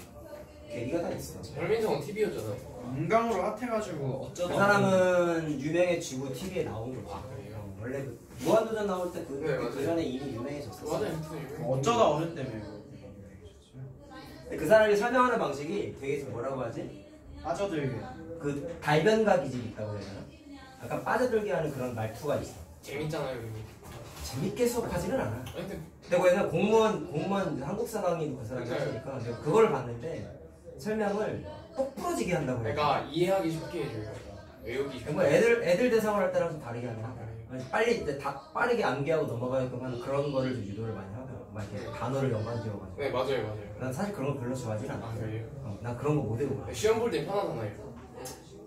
계기가 다 있어. 설민성은 TV였잖아요. 인강으로 핫해가지고 그 어쩌다 사람은 유명해지고 TV에 나온 그래요? 어, 원래 그 무한도전 나올 때그 네, 맞아요. 그 전에 이미 유명해졌어. 맞아요. 어쩌다 어렸다며 그 사람이 설명하는 방식이 되게 좀 뭐라고 하지? 빠져들게 그 달변가 기질이 있다고 해야 되나? 약간 빠져들게 하는 그런 말투가 있어. 재밌잖아요, 이미. 재밌게 수업하지는 않아. 아니, 근데 근데 거기서 공무원 공무원 한국 사 강의 그 사람이 네. 하시니까 내가 그걸 봤는데 설명을 똑 부러지게 한다고 해요. 그러니까 이해하기 쉽게 해줘요. 외우기 쉽게. 뭐 애들 애들 대상으로 할 때랑 좀 다르게 하긴 하고 빨리 이제 다 빠르게 암기하고 넘어가게끔 하는 그런 거를 좀 유도를 많이 하더라고. 막 이렇게 단어를 연관지어가지고. 네, 맞아요, 맞아요. 난 사실 그런 거 별로 좋아하진 않아. 아, 그래요? 어, 난 그런 거 못 외우고. 시험 볼 때 편하잖아요.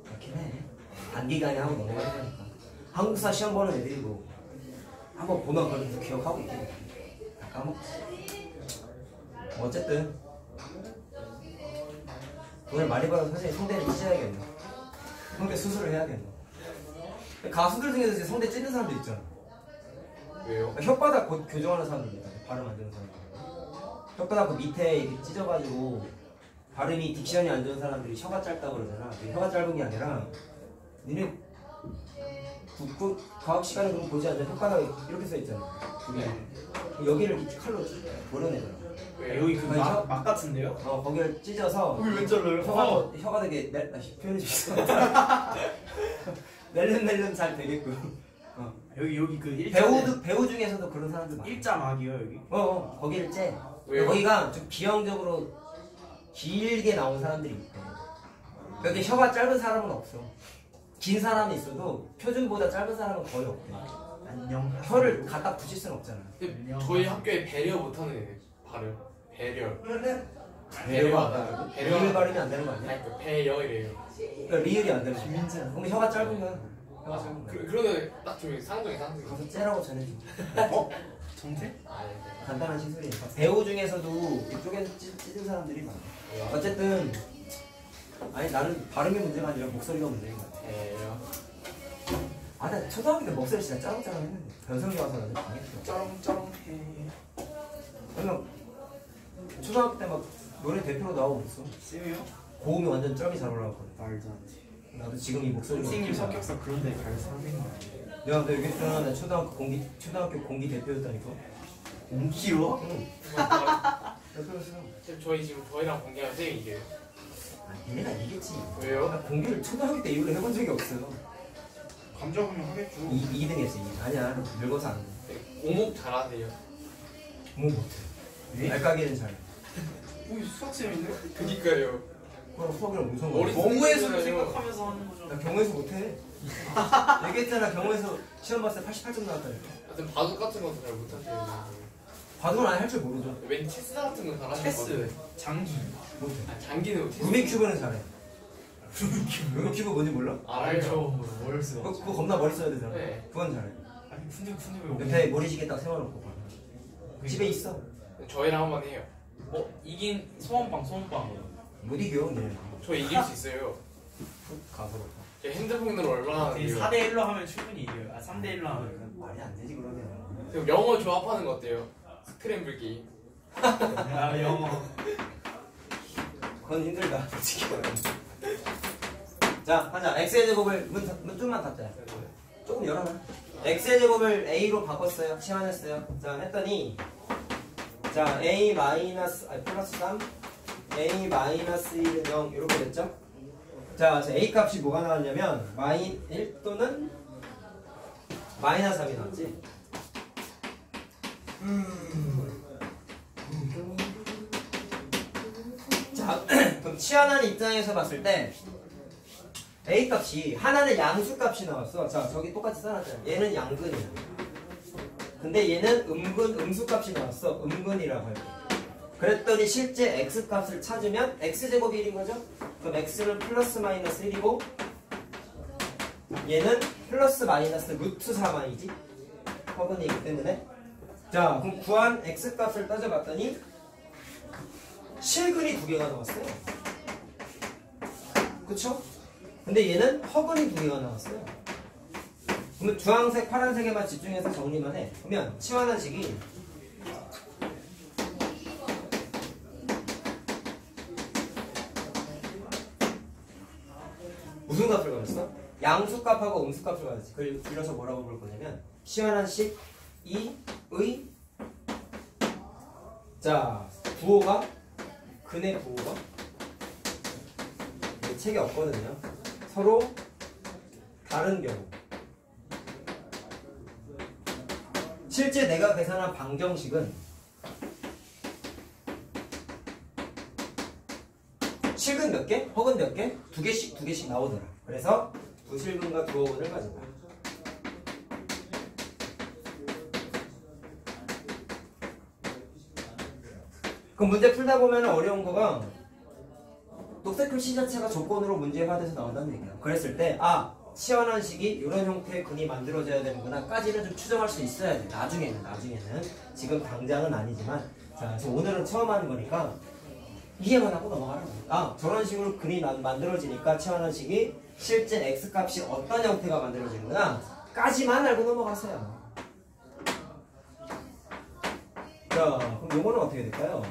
그렇긴 해. 단기간에 하고 넘어가야 되니까. 한국사 시험 보는 애들이 뭐 한번 보면 계속 기억하고. 다 까먹지. 뭐 어쨌든 돈을 많이 벌어서 사실 성대를 찢어야겠네. 성대 수술을 해야겠네. 가수들 중에서 이제 성대 찢는 사람도 있잖아. 왜요? 혓바닥 곧 교정하는 사람들 있잖아. 발음 안 되는 사람들. 혓바닥 그 밑에 이렇게 찢어가지고 발음이 딕션이 안 좋은 사람들이 혀가 짧다고 그러잖아. 혀가 짧은 게 아니라 니네 그, 과학 시간에 그거 보지 않냐? 혓바닥에 이렇게 써 있잖아. 네. 여기를 이렇게 칼로 보려내잖아. 왜요? 여기 그 아니, 저- 막, 막 같은데요? 어 거기를 찢어서 왜 잘라요? 혀가 어. 더- 혀가 되게 내, 나 표현해 주시죠. 낼름낼름 잘 되게끔. 여기 여기 그 일자 배우 배우 중에서도 그런 사람들 많아. 일자 막이요 여기 어, 어 거기를 째. 왜요? 거기가 좀 기형적으로 길게 나온 사람들이 있대. 여기 혀가 짧은 사람은 없어. 긴 사람이 있어도 표준보다 짧은 사람은 거의 없대. 안녕 혀를 갖다 붙일 수는 없잖아. 근데 저희 학교에 배려 못하는 애들. 발음. 배려. 배려가 안 되고 배려. 리을 발음이 안 되는 거 아니야? 아니, 그 배려 이래요. 그러니까 리을이 안 되는 거야. 김민재 그럼 혀가 짧은 거야. 혀가 짧은 거야. 그, 그러면 딱좀 상정이 상정이. 가서 째라고 전해줘. 어? 정태? 아, 네. 간단한 시술이니까. 배우 중에서도 이쪽에서 찢, 찢은 사람들이 많아. 어쨌든 아니 나는 발음이 문제가 아니라 목소리가 문제인 것 같아. 배려. 아, 나 초등학교 때 목소리 진짜 짜랑짜랑 했는데 변성기 와서 나좀 당했어. 쩌렁쩌렁해 그러면 초등학교 때 막 노래 대표로 나오고 있어. 쎄요? 고음이 완전 쩔이 잘 올라왔거든. 말도 안 돼 나도 지금 이 목소리가 선생님. 성격상 그런 데갈 사람인 거 아니에요? 내가 너 얘기했잖아. 나 초등학교 공기 초등학교 공기 대표였다니까. 옮기워? 응. 대표였어. 저희 지금 저희랑 공개하면 쌤이 이겨요. 아, 얘네가 이겠지. 왜요? 나 공기를 초등학교 때 이후로 해본 적이 없어. 감정하면 하겠죠 이 2등 했어. 2등. 아니야. 늙어서 안 돼. 네, 공목 잘하세요. 뭐 못해. 네? 알까기는 잘해. 오 수학쌤인데? 그니까요. 그럼 수학이랑 무슨 머리 생각해요. 생각하면서 하는 거죠 나 경호에서 못해. 얘기했잖아. 경호에서 시험 봤을 때 88점 나왔다니까. 하여튼 바둑 같은 것도 잘 못하세요. 바둑은 아예 할줄 모르죠. 왠지 체스 같은 거 잘하시는 것 같아요. 장기 못해. 아, 장기는 체스. 루빅큐브는 잘해. 루빅큐브 뭔지 몰라? 알죠. 모를 수가 그거, 그거 겁나 머리 써야 되잖아. 네. 그건 잘해. 아니 푼들 푼들 왜 옆에 머리시계 딱 세워놓고 봐. 집에 있어. 저희랑 한번 해요. 어? 이긴 소원빵 소원빵 못 이겨, 얘. 저 이길 수 있어요. 가보로. 제 핸드폰으로 얼마나 하는데요? 4대 1로 하면 충분히 이겨요 아 3대 1로 하면 말이 안 되지, 그러면. 그리고 영어 조합하는 거 어때요? 스크램블 게임. 아 영어 그건 힘들다, 솔직히. 자, 하자. x의 제곱을 문, 닫- 문 좀만 닫자. 조금 열어놔. x의 제곱을 a로 바꿨어요. 치환했어요. 자, 했더니 자, a 마이너스 아 플러스 3 a 마이너스 1은 0 이렇게 됐죠? 자, 자, a 값이 뭐가 나왔냐면 마이 1 또는 마이너스 3이 나왔지? 자, 그럼 치환하는 입장에서 봤을 때 A 값이 하나는 양수 값이 나왔어. 자, 저기 똑같이 써놨잖아. 얘는 양근이야. 근데 얘는 음근 음수 값이 나왔어. 음근이라고 할게. 그랬더니 실제 x 값을 찾으면 x 제곱이 1인 거죠? 그럼 x는 플러스 마이너스 1이고 얘는 플러스 마이너스 루트 4만이지? 허근이기 때문에 자, 그럼 구한 x 값을 따져봤더니 실근이 두 개가 나왔어요. 그쵸? 근데 얘는 허근이 두 개가 나왔어요. 주황색, 파란색에만 집중해서 정리만 해. 그러면 치환한 식이 무슨 값을 가졌어? 양수값하고 음수값을 가졌지. 그걸 줄여서 뭐라고 볼 거냐면 시원한 식 2의 자 부호가 근의 부호가 이 책에 없거든요. 서로 다른 경우 실제 내가 계산한 방정식은 실근 몇 개? 혹은 몇 개? 두 개씩 두 개씩 나오더라. 그래서 두 실근과 두 혹은을 가진다. 그럼 문제 풀다 보면 어려운 거가 녹색 글씨 자체가 조건으로 문제화 돼서 나온다는 얘기야. 그랬을 때, 아, 시원한 식이 이런 형태의 근이 만들어져야 되는구나. 까지는 좀 추정할 수 있어야 돼. 나중에는, 나중에는. 지금 당장은 아니지만. 자, 지금 오늘은 처음 하는 거니까 이해만 하고 넘어가라고. 아, 저런 식으로 근이 만- 만들어지니까 시원한 식이 실제 x 값이 어떤 형태가 만들어지는구나. 까지만 알고 넘어가세요. 자, 그럼 요거는 어떻게 될까요?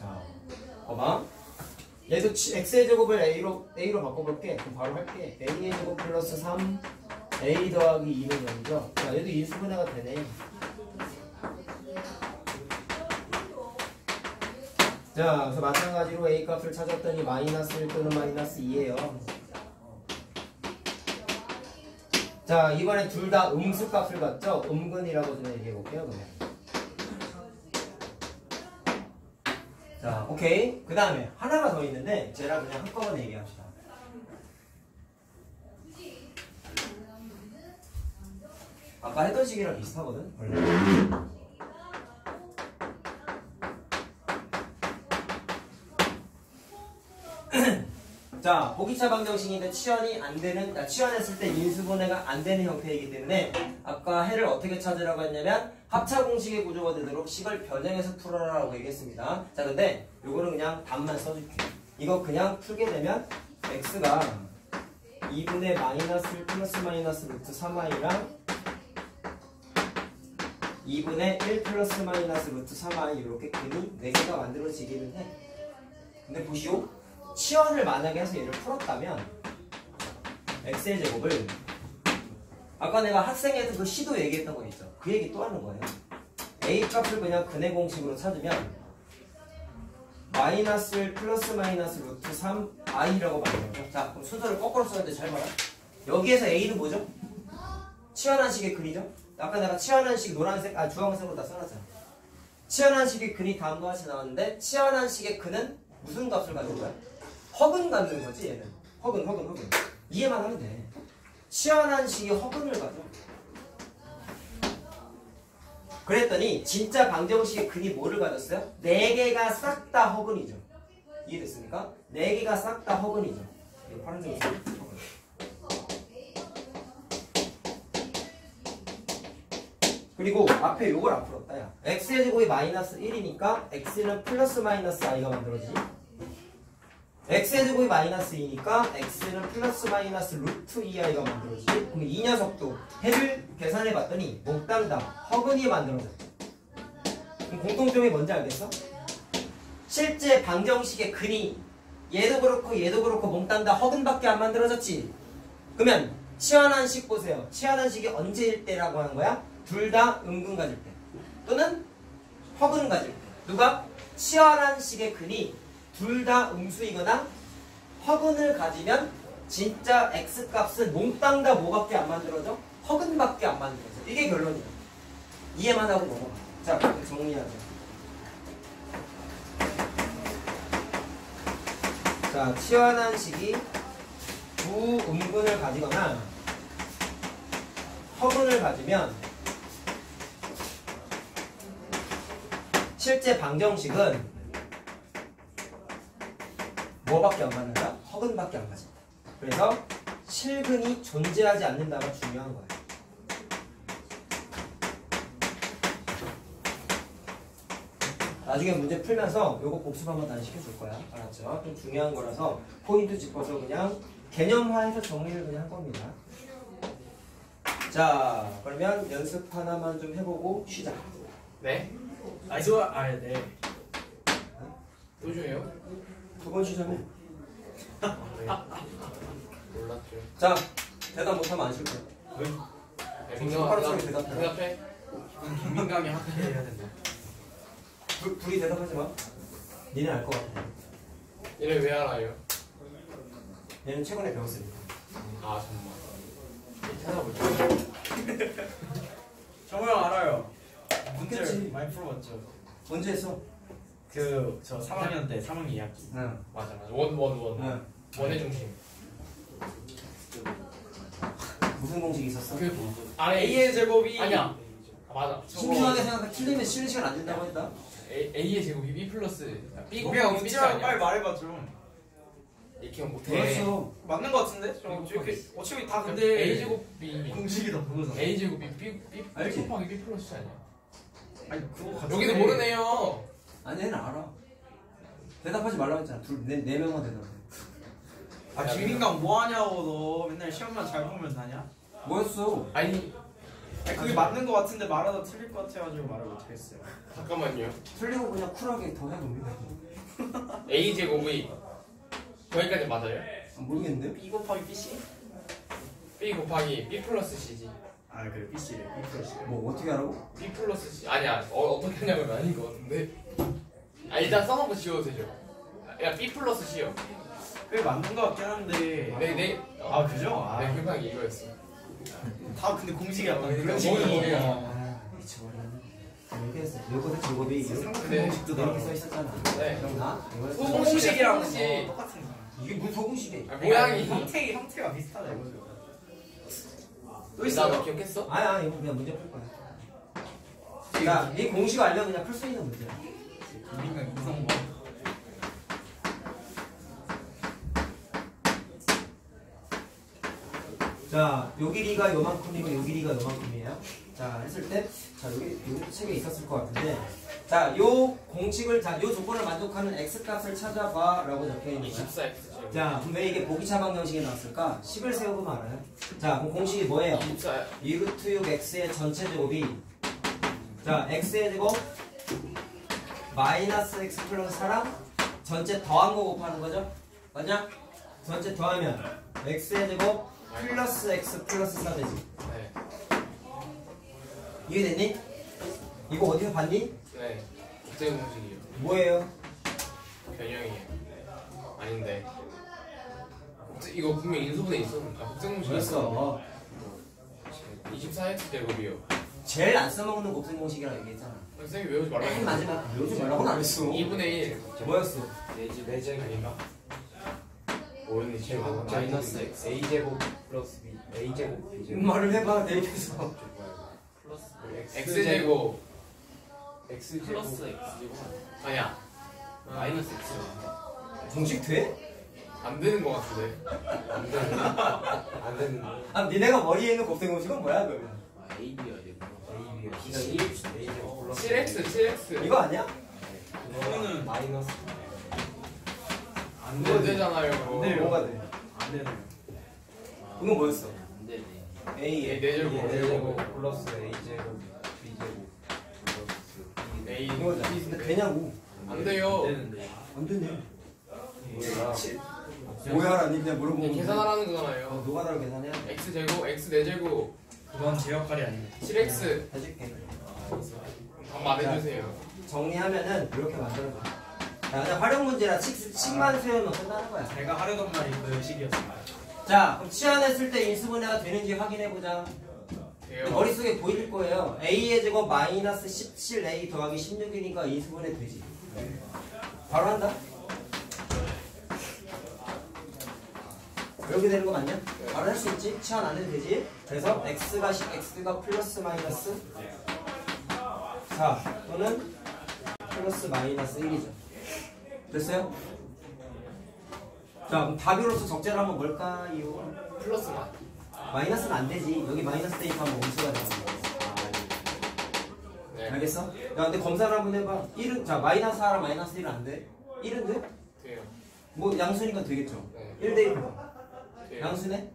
자, 봐봐. 얘도 치- x의 제곱을 a로 a로 바꿔볼게. 그럼 바로 할게. a의 제곱 플러스 3 a 더하기 2는 0이죠. 자, 얘도 인수분해가 되네. 자, 그래서 마찬가지로 a 값을 찾았더니 마이너스 1 또는 마이너스 2예요. 자, 이번엔 둘다 음수 값을 갖죠? 음근이라고 좀 얘기해 볼게요, 그러면. 자, 오케이. 그 다음에 하나가 더 있는데, 쟤랑 그냥 한꺼번에 얘기합시다. 아까 했던 식이랑 비슷하거든, 원래. 자, 보기차 방정식인데 치환이 안 되는, 아, 치환했을 때 인수분해가 안 되는 형태이기 때문에 아까 해를 어떻게 찾으라고 했냐면 합차 공식의 구조가 되도록 식을 변형해서 풀어라라고 얘기했습니다. 자, 근데 요거는 그냥 답만 써줄게. 이거 그냥 풀게 되면 x가 2분의 마이너스 1 플러스 마이너스 루트 3i랑 2분의 1 플러스 마이너스 루트 3i 이렇게 근이 4개가 만들어지기는 해. 근데 보시오. 치환을 만약에 해서 얘를 풀었다면 x의 제곱을 아까 내가 학생회에서 그 시도 얘기했던 거 있죠. 그 얘기 또 하는 거예요. A 값을 그냥 근의 공식으로 찾으면 마이너스 1 플러스 마이너스 루트 3i라고 만들어요. 자 그럼 순서를 거꾸로 썼는데 잘 봐라. 여기에서 a는 뭐죠? 치환한 식의 근이죠? 아까 내가 치환한 식 노란색 아 주황색으로 다 써놨잖아. 치환한 식의 근이 다음과 같이 나왔는데 치환한 식의 근은 무슨 값을 가진 거야? 허근 갖는 거지 얘는. 허근 허근 허근. 이해만 하면 돼. 시원한 식이 허근을 가져. 그랬더니 진짜 방정식의 근이 뭐를 가졌어요? 네 개가 싹 다 허근이죠. 이해됐습니까? 네 개가 싹 다 허근이죠. 이거 파란색으로. 그리고 앞에 요걸 안 풀었다 야. X의 제곱이 마이너스 1이니까 x는 플러스 마이너스 i가 만들어지지 x의 제곱이 마이너스 2니까 x는 플러스 마이너스 루트 2i가 만들어지지 그럼 이 녀석도 해를 계산해 봤더니 몽땅 다 허근이 만들어졌다 그럼 공통점이 뭔지 알겠어? 실제 방정식의 근이 얘도 그렇고 얘도 그렇고 몽땅 다 허근밖에 안 만들어졌지 그러면 치환한 식 보세요 치환한 식이 언제일 때라고 하는 거야? 둘 다 음근 가질 때 또는 허근 가질 때 누가? 치환한 식의 근이 둘 다 음수이거나 허근을 가지면 진짜 x값은 몽땅 다 뭐밖에 안 만들어져? 허근밖에 안 만들어져. 이게 결론이야. 이해만 하고 넘어가. 자 정리하자. 자 치환한 식이 두 음근을 가지거나 허근을 가지면 실제 방정식은 뭐밖에 안 맞는다? 허근밖에 안 맞는다. 그래서 실근이 존재하지 않는다가 중요한 거야. 나중에 문제 풀면서 요거 복습 한번 다시 시켜줄 거야. 알았죠? 좀 중요한 거라서 포인트 짚어서 그냥 개념화해서 정리를 그냥 한 겁니다. 자, 그러면 연습 하나만 좀 해보고 쉬자. 네? 아 좋아 아네 또 줘요? 두 번 쉬자며. 네. 몰랐죠. 자, 대답 못하면 안쉴 거야. 네, 좀 민경아, 빠르게 대답- 대답해. 대답해. 김민강이 학교 해야 된다 둘, 둘이 대답하지 마. 니네 알 것 같아. 얘네 왜 알아요? 얘는 최근에 배웠으니까. 아 정말. 찾아보죠. 정우 형 알아요 그치. 많이 풀어봤죠 언제 했어? 그 저 3학년 때 3학년 2학기 응. 맞아 맞아. 원원 원. 응. 원의 중심. 무슨 공식 있었어? 그 아래 A의 제곱이 아니야. 아, 맞아. 신중하게 생각해. 틀리면 쉬는 시간 안 된다고 했다. A, A의 제곱이 B 플러스 B 우리가 곱하기 B 빨리 아니야? 말해봐 좀 이렇게 못해. 그렇죠. 맞는 거 같은데? 좀 이렇게 어차피 다 근데 A 제곱이 공식이다 그거잖아 A 제곱이 B B? B 곱하기 B 플러스 아니야? 아니 그거 같은데 여기는 모르네요. 아니 얘는 알아. 대답하지 말라고 했잖아. 둘, 네, 네 명만 대답해. 아 김민강 뭐 하냐고 너 맨날 시험만 잘 보면 다냐? 뭐였어? 아니 아니 그게 맞는 거 같은데 말하다 틀릴 것 같아가지고 말을 못하겠어요 잠깐만요. 틀리고 그냥 쿨하게 더 해봅니다. A 제곱이 거기까지 맞아요? 아, 모르겠는데? B 곱하기 BC? B 곱하기 B 플러스 C지. 아 그래 BC래 B 플러스 뭐 어떻게 하라고? B 플러스 C 아니야 어, 어떻게 하냐면 아닌 것 같은데 아 일단 써놓고 지워도 되죠 야 B 플러스 C요 꽤 맞는 거 같긴 한데 네네 아 그죠? 아, 내 생각이 이거였어 다 근데 공식이 약간 그러니까 그런 식이에요 했어. 요거는 제곱이 이렇게 공식도 이렇게 나오고 써 있었잖아. 네. 기억나? 이거 소공- 공식이랑 소공식. 뭐 똑같은 거 이게 무슨 소공식이야? 아, 모양이 형태, 형태가 비슷하다 이거죠 또 나너 있어 기억했어? 아니 아니 이거 그냥 문제 풀 거야. 자, 이 공식 알면 그냥 풀 수 있는 문제야. 김민강 이성범 자, 요 길이가 요만큼이고 요 길이가 요만큼이에요. 자, 했을 때, 자, 여기, 여기 책에 있었을 것 같은데, 자, 요 공식을, 자, 요 조건을 만족하는 x 값을 찾아봐. 라고 적혀 있는 거야. 24X 제곱 자, 그럼 왜 이게 복이차 방정식이 나왔을까? 식을 세워보면 알아요. 자, 그럼 공식이 뭐예요? 24 2루트 6 x의 전체 제곱이, 자, x의 제곱, 마이너스 x 플러스 4랑 전체 더한 거 곱하는 거죠? 맞냐? 전체 더하면 x의 제곱 플러스 x 플러스 4 되지. 네, 이해 됐니? 이거 어디서 봤니? 네 국제 공식이요 뭐예요? 변형이에요 아닌데 국제- 이거 분명 인수분해 있어 아 국제 공식 있어. 24X 제곱이요 제일 안 써먹는 곱셈 공식이라고 얘기했잖아. 선생님 외우지 말라고 맨 마지막 외우지 말라고는 안 했어. 2분의 1 뭐였어? 내지 내제 아닌가? 모르는 제곱 마이너스 x. A 제곱 플러스 b. A 제곱 b 제곱. 말을 해봐 내 입에서. 플러스 X 제곱. x 플러스 제곱 X 아니야. 마이너스 x 공식 돼? 안 되는 것 같은데. 안 되는 안 되는 아 니네가 머리에 있는 곱셈 공식은 뭐야 그러면? 아, a b야 되고 7X 7X 이거 아니야? 그거는 마이너스 안안 되네 되잖아요 돼요. 뭐가 돼? 안 되네요 이건 뭐였어? 안 되네 A A 네 제곱 a 제곱 플러스 a 제곱 b 제곱 플러스 A 이거지. 근데 되냐고? 안 돼요 되는데 안 되네. 뭐야 뭐야라니 그냥 물어보고. 그냥 계산하라는 어, 거잖아요 노가다로 계산해야 돼. X 제곱 X 4제곱 그건 제 역할이 아닙니다 7X 해줄게. 한 말해주세요 정리하면은 이렇게 만들어 봐. 자, 그냥 활용 문제라 칙, 칙만 세우면 끝나는 거야. 제가 하려던 말이 그 식이었습니다 자, 그럼 치환했을 때 인수분해가 되는지 확인해 보자. 돼요 머릿속에 보일 거예요. a의 제곱 마이너스 17a 더하기 16이니까 인수분해 되지. 바로 한다. 이렇게 되는 거 맞냐? 바로 할 수 있지? 치환 안 해도 되지? 그래서 x가 10, x가 플러스 마이너스 4 또는 플러스 마이너스 1이죠. 됐어요? 자, 그럼 답으로서 적재를 하면 뭘까요? 플러스만 마이너스는 안 되지. 여기 마이너스 대입하면 음수가 되는 거야. 네 알겠어? 야 근데 검사를 한번 해봐 1은 자 마이너스 4랑 마이너스 1은 안 돼? 1은 돼? 돼요. 뭐 양수니까 되겠죠 네. 1 대입해봐 돼요. 양수네?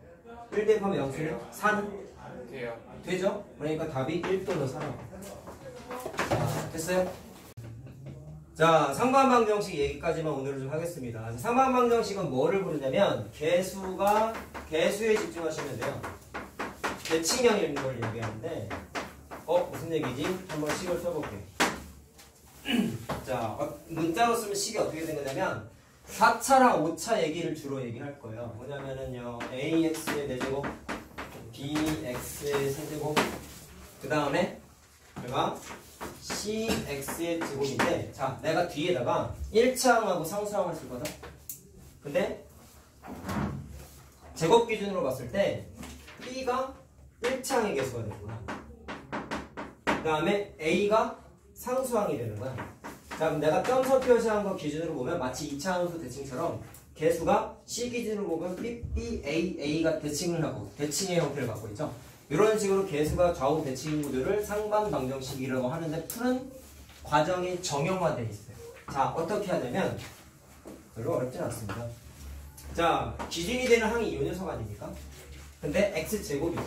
1 대입하면 양수네? 4는? 돼요. 되죠? 그러니까 답이 1 또는 4라고 자 됐어요? 자 상반방정식 얘기까지만 오늘은 좀 하겠습니다 상반방정식은 뭐를 부르냐면 개수가 개수에 집중하시면 돼요 대칭형인 걸 얘기하는데 어 무슨 얘기지? 한번 식을 써볼게 자 어, 문자로 쓰면 식이 어떻게 된 거냐면 4차랑 5차 얘기를 주로 얘기할 거예요. 뭐냐면은요 ax의 4제곱 bx의 세제곱 그 다음에 내가 cx의 제곱인데 자 내가 뒤에다가 1차항하고 상수항을 쓸 거다. 근데 제곱 기준으로 봤을 때 b가 1차항의 개수가 되구나 그 다음에 a가 상수항이 되는 거야 자 그럼 내가 점선 표시한 거 기준으로 보면 마치 2차 함수 대칭처럼 개수가 C 기준으로 보면 B, B, A, A가 대칭을 하고 대칭의 형태를 갖고 있죠. 이런 식으로 개수가 좌우 대칭 구도를 상반 방정식이라고 하는데 푸는 과정이 정형화되어 있어요. 자 어떻게 하냐면 별로 어렵진 않습니다. 자 기준이 되는 항이 이 녀석 아닙니까? 근데 x 제곱이죠.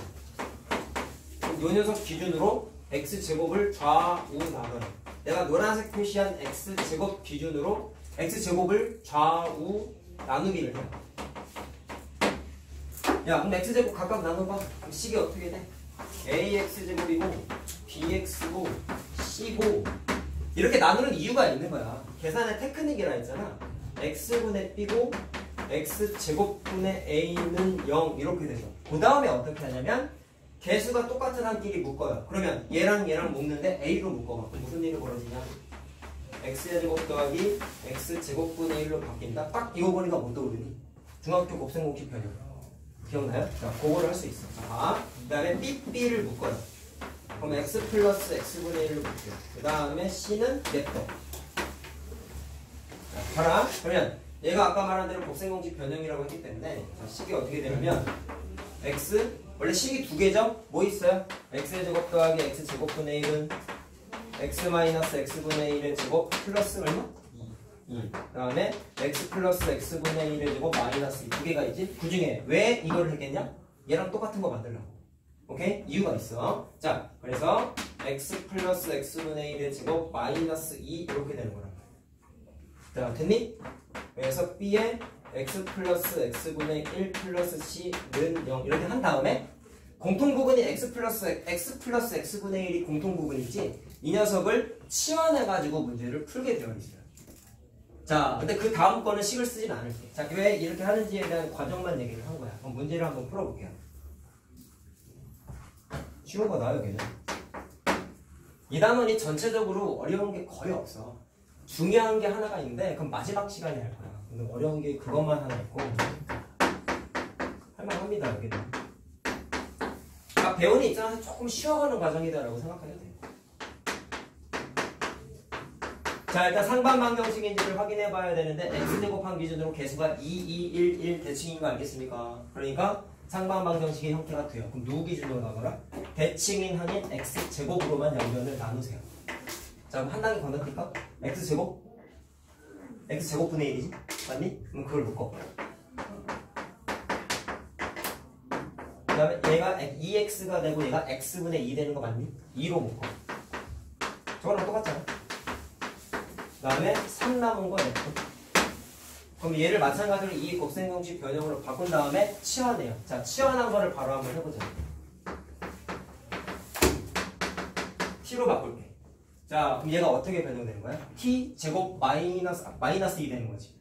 이 녀석 기준으로 x 제곱을 좌우 나눠. 내가 노란색 표시한 x 제곱 기준으로 x 제곱을 좌우 나누기를 해. 야, 그럼 x 제곱 각각 나눠봐. 그럼 식이 어떻게 돼? ax 제곱이고 bx고 c고 이렇게 나누는 이유가 있는 거야. 계산의 테크닉이라 했잖아. x분의 b고 x 제곱분의 a는 0 이렇게 되죠. 그 다음에 어떻게 하냐면 개수가 똑같은 한 끼리 묶어요. 그러면 얘랑 얘랑 묶는데 a로 묶어봐. 무슨 일이 벌어지냐? x의 제곱 더하기 x 제곱분의 1로 바뀐다. 딱 이거 보니까 못 떠오르니? 중학교 곱셈공식 편이요. 기억나요? 자, 그거를 할 수 있어. 자, 그 다음에 b, b를 묶어요. 그럼 x 플러스 x분의 1로 묶게요. 그 다음에 c는 냅둬. 자, 봐라. 그러면 얘가 아까 말한 대로 곱셈공식 변형이라고 했기 때문에 자, 식이 어떻게 되냐면 x 원래 식이 두 개죠? 뭐 있어요? x의 제곱 더하기 x 제곱분의 1은 x 마이너스 x분의 1의 제곱 플러스 얼마? 2. 그 다음에 x 플러스 x분의 1의 제곱 마이너스 2. 두 개가 있지? 그 중에 왜 이걸 했겠냐? 얘랑 똑같은 거 만들려고. 오케이? 이유가 있어. 자, 그래서 x 플러스 x분의 1의 제곱 마이너스 2 이렇게 되는 거라. 자, 됐니? 그래서 b에 x 플러스 x분의 1 플러스 c는 0 이렇게 한 다음에 공통부분이 x 플러스 x 플러스 x분의 1이 공통부분이지 이 녀석을 치환해가지고 문제를 풀게 되어 있어요. 자, 근데 그 다음 거는 식을 쓰진 않을게. 자, 왜 이렇게 하는지에 대한 과정만 얘기를 한 거야. 그럼 문제를 한번 풀어볼게요. 쉬운 거 나와요, 걔는. 이 단원이 전체적으로 어려운 게 거의 없어. 중요한 게 하나가 있는데, 그럼 마지막 시간에 할 거야. 근데 어려운 게 그것만 하나 있고, 할만합니다, 여기는. 아, 배우는 입장에서 조금 쉬어가는 과정이다라고 생각하면 돼요. 자 일단 상반 방 정식인지를 확인해 봐야 되는데 x제곱한 기준으로 개수가 2, 2, 1, 1 대칭인 거 알겠습니까? 그러니까 상반 방 정식의 형태가 돼요. 그럼 누구 기준으로 나눠라? 대칭인 항인 x제곱으로만 양변을 나누세요. 자 그럼 한 단계 건너뛸까? x제곱? X제곱분의 1이지? 맞니? 그럼 그걸 묶어. 그 다음에 얘가 2x가 되고 얘가 x분의 2 되는 거 맞니? 2로 묶어. 저거랑 똑같잖아. 그 다음에 3 남은 거 F. 그럼 얘를 마찬가지로 이 곱셈공식 변형으로 바꾼 다음에 치환해요. 자, 치환한 거를 바로 한번 해보자. t로 바꿀게. 자, 그럼 얘가 어떻게 변형되는 거야? t 제곱 마이너스 아, 마이너스 2 되는 거지.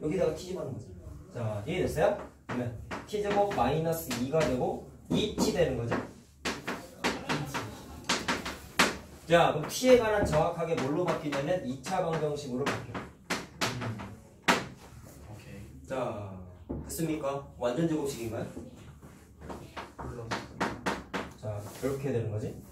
여기다가 t 집어넣는 거지. 자, 이해됐어요? 그러면 t 제곱 마이너스 2가 되고 2t 되는 거죠. 자, 그럼 t에 관한 정확하게 뭘로 바뀌냐면 2차 방정식으로 바뀌어. 오케이. 자, 됐습니까? 완전 제곱식인가요? 자, 이렇게 되는 거지.